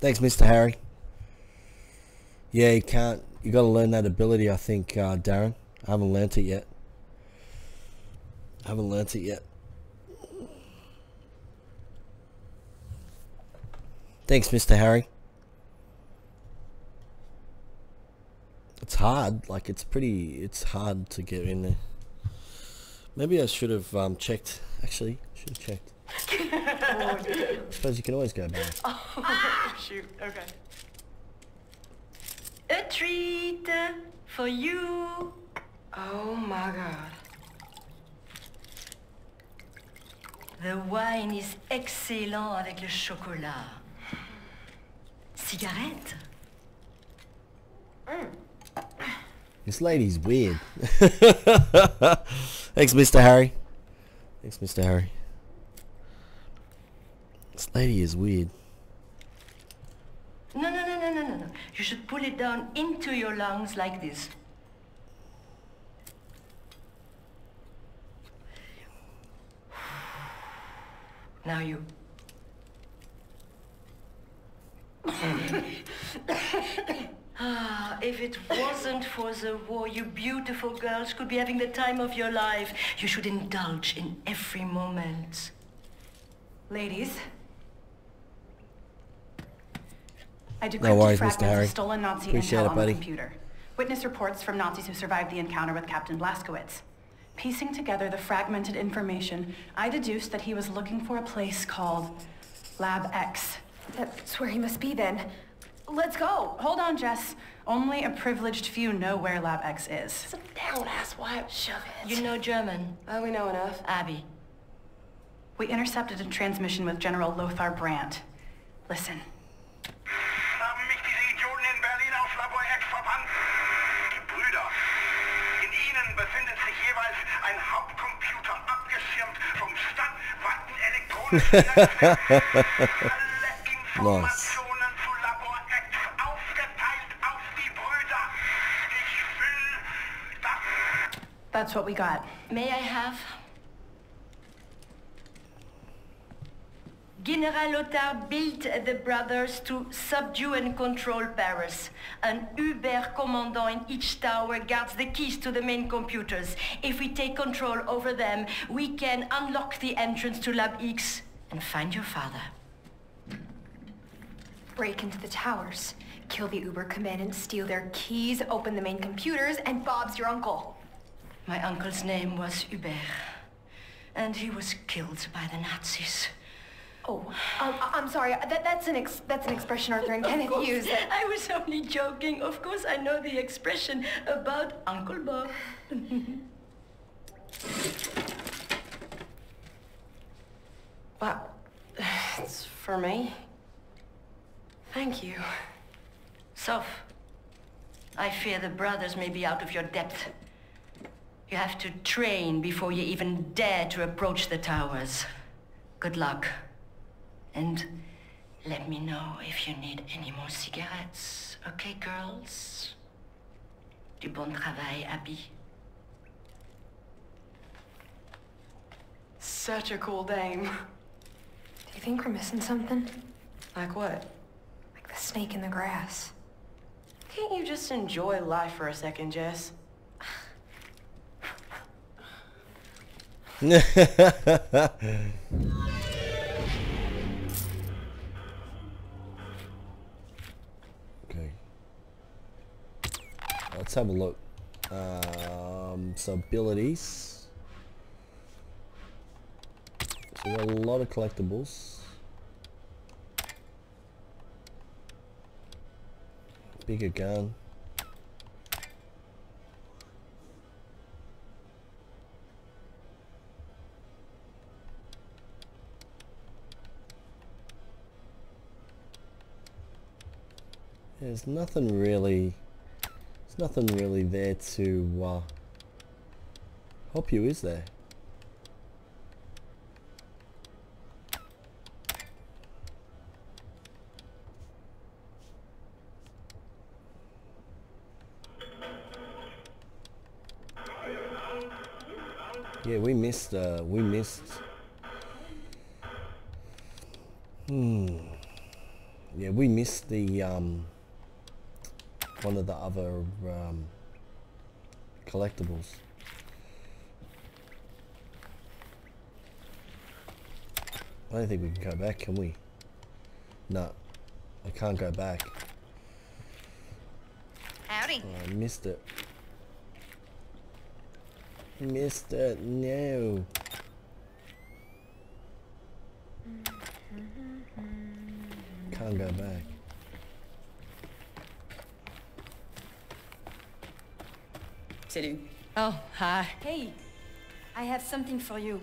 Speaker 1: Thanks, Mr. Harry. Yeah, you can't... You gotta learn that ability, I think, uh, Darren. I haven't learnt it yet. I haven't learnt it yet. Thanks, Mr. Harry. It's hard. Like, it's pretty... It's hard to get in there. Maybe I should have um, checked. Actually, should have checked. <laughs> I suppose you can always go back.
Speaker 4: Oh, <laughs> shoot. Okay.
Speaker 6: A treat uh, for you.
Speaker 4: Oh my god.
Speaker 6: The wine is excellent avec le chocolat. Cigarette? Mm.
Speaker 1: This lady's weird. <laughs> Thanks, Mr. Harry. Thanks, Mr. Harry. This lady is weird.
Speaker 6: No, no, no, no, no, no, no. You should pull it down into your lungs like this. Now you. ah, if it wasn't for the war, you beautiful girls could be having the time of your life. You should indulge in every moment.
Speaker 4: Ladies. I decrypted
Speaker 1: No worries,
Speaker 4: fragments
Speaker 1: Mr. Harry.
Speaker 4: of stolen Nazi
Speaker 1: Appreciate
Speaker 4: intel
Speaker 1: it,
Speaker 4: on the computer. Witness reports from Nazis who survived the encounter with Captain Blazkowicz. Piecing together the fragmented information, I deduced that he was looking for a place called Lab X.
Speaker 3: That's where he must be then. Let's go.
Speaker 4: Hold on, Jess. Only a privileged few know where Lab X is.
Speaker 5: Sit down, asswipe. Shove it.
Speaker 6: You know German?
Speaker 5: Oh, we know enough.
Speaker 6: Abby.
Speaker 4: We intercepted a transmission with General Lothar Brandt. Listen.
Speaker 24: Ein Hauptcomputer, abgeschirmt vom stadtweiten elektronischen <laughs>
Speaker 1: nice.
Speaker 24: Informationen zu Labor X aufgeteilt auf die Brüder. Ich will das...
Speaker 4: That's what we got.
Speaker 6: May I have? General Lothar built the brothers to subdue and control Paris. An Uber commandant in each tower guards the keys to the main computers. If we take control over them, we can unlock the entrance to Lab X and find your father.
Speaker 3: Break into the towers, kill the Uber commandant, steal their keys, open the main computers, and Bob's your uncle.
Speaker 6: My uncle's name was Hubert, and he was killed by the Nazis.
Speaker 3: Oh, um, I'm sorry. That, that's an ex- that's an expression Arthur and <laughs> Kenneth
Speaker 6: course,
Speaker 3: use. That
Speaker 6: I was only joking. Of course, I know the expression about Uncle Bob. <laughs>
Speaker 5: Wow. <sighs> It's for me. Thank you.
Speaker 6: Soph, I fear the brothers may be out of your depth. You have to train before you even dare to approach the towers. Good luck. And let me know if you need any more cigarettes. Okay, girls? Du bon travail, Abby.
Speaker 5: Such a cool dame.
Speaker 3: Do you think we're missing something?
Speaker 5: Like what?
Speaker 3: Like the snake in the grass.
Speaker 5: Can't you just enjoy life for a second, Jess? <laughs> <laughs>
Speaker 1: Let's have a look. Um, so abilities. So we got a lot of collectibles. Bigger gun. There's nothing really, nothing really there to uh, help you, is there? Yeah, we missed, uh, we missed. Hmm. Yeah, we missed the um, one of the other um, collectibles. I don't think we can go back, can we? No, I can't go back.
Speaker 3: Howdy.
Speaker 1: Oh, I missed it. Missed it, no. Can't go back.
Speaker 25: Salut.
Speaker 11: Oh, hi.
Speaker 25: Hey, I have something for you.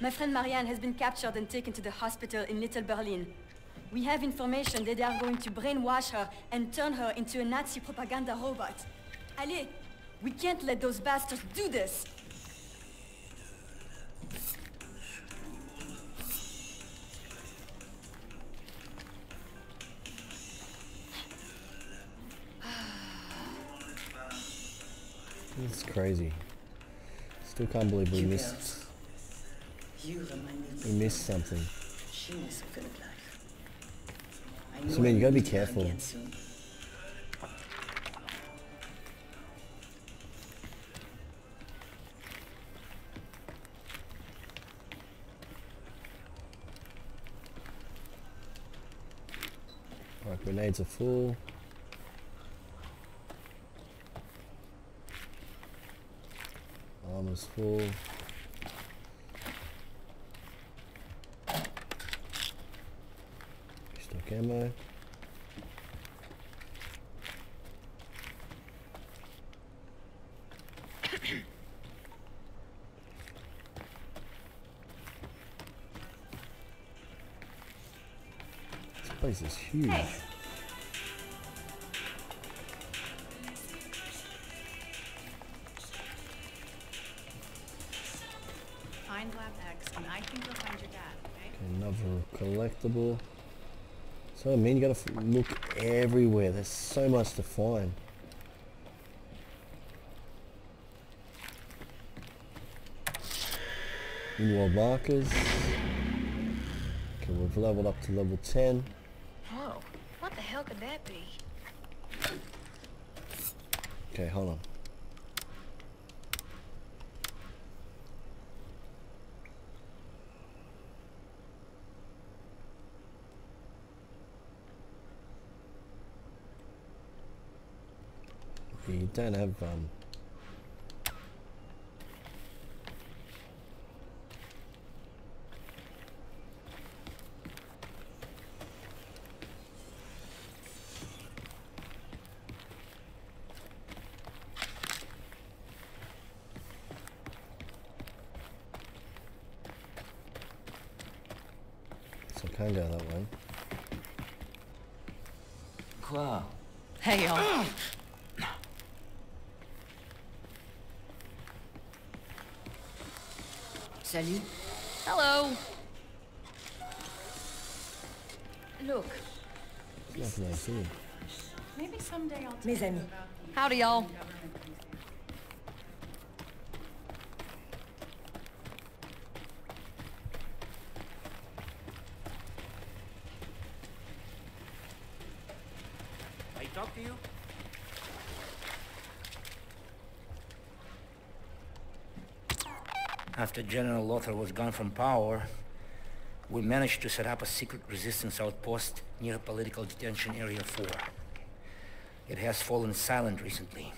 Speaker 25: My friend Marianne has been captured and taken to the hospital in Little Berlin. We have information that they are going to brainwash her and turn her into a Nazi propaganda robot. Allez, we can't let those bastards do this!
Speaker 1: It's crazy. Still can't believe we missed.
Speaker 25: You remind
Speaker 1: We missed something.
Speaker 25: She was full of life. I
Speaker 1: So, man, you gotta be
Speaker 25: will meet her
Speaker 1: careful. Alright, grenades are full. Armor's full. Stock ammo. This place is huge.
Speaker 4: Find
Speaker 1: collectible. So I mean, you gotta f- look everywhere. There's so much to find. New markers. Okay, we've leveled up to level 10.
Speaker 3: Whoa. What the hell could that be?
Speaker 1: Okay, hold on. You don't have um So I can't go that way.
Speaker 18: Quoi?
Speaker 11: Hey, y'all.
Speaker 6: Salut.
Speaker 11: Hello.
Speaker 6: Look.
Speaker 1: There's nothing else here.
Speaker 4: Maybe someday I'll
Speaker 11: Mes
Speaker 4: tell you
Speaker 11: amis.
Speaker 4: about
Speaker 11: Howdy, y'all.
Speaker 9: I talk to you? After General Lothar was gone from power, we managed to set up a secret resistance outpost near political detention area 4. It has fallen silent recently.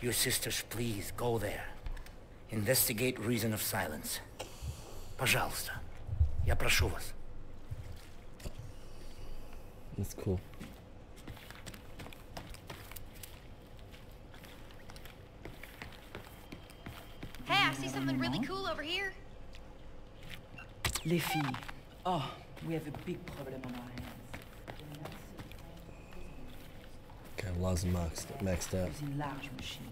Speaker 9: Your sisters, please go there. Investigate reason of silence. Пожалуйста. Я прошу вас.
Speaker 1: That's cool.
Speaker 26: Les filles. Oh, we have a big problem on our hands.
Speaker 1: Okay, lots of maxed, maxed out.
Speaker 26: Using large machines.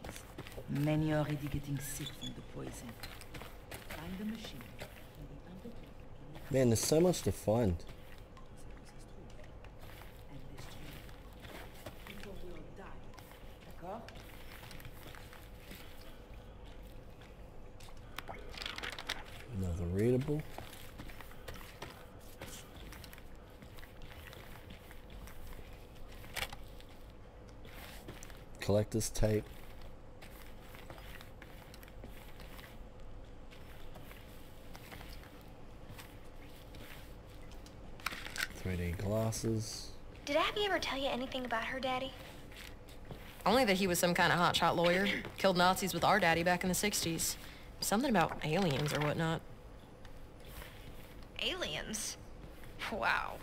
Speaker 26: Many are already getting sick from the poison. Find the machine.
Speaker 1: Man, there's so much to find.
Speaker 26: People will die. D'accord?
Speaker 1: Another readable. Collector's tape. Three D glasses.
Speaker 3: Did Abby ever tell you anything about her daddy?
Speaker 11: Only that he was some kind of hotshot lawyer. Killed Nazis with our daddy back in the 60s. Something about aliens or whatnot.
Speaker 3: Aliens? Wow.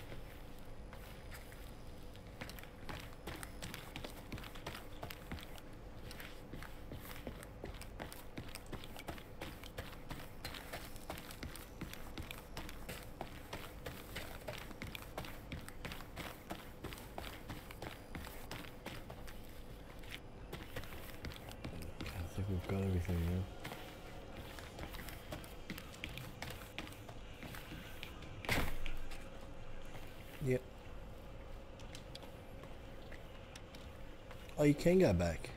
Speaker 1: I think we've got everything now. Yep. Oh, you can go back.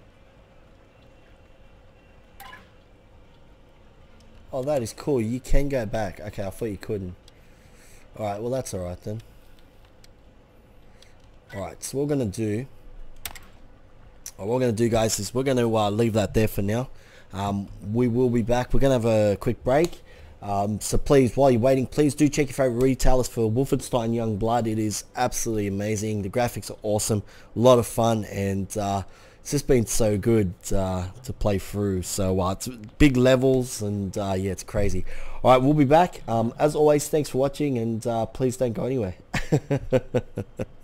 Speaker 1: Oh, that is cool. You can go back. Okay, I thought you couldn't. Alright, well that's alright then. Alright, so what we're going to do... What we're going to do, guys, is we're going to uh, leave that there for now. Um, we will be back. We're going to have a quick break. Um, so please, while you're waiting, please do check your favorite retailers for Wolfenstein Youngblood. It is absolutely amazing. The graphics are awesome, a lot of fun, and uh, it's just been so good uh, to play through. So uh, it's big levels, and uh, yeah, it's crazy. All right, we'll be back. Um, as always, thanks for watching, and uh, please don't go anywhere. <laughs>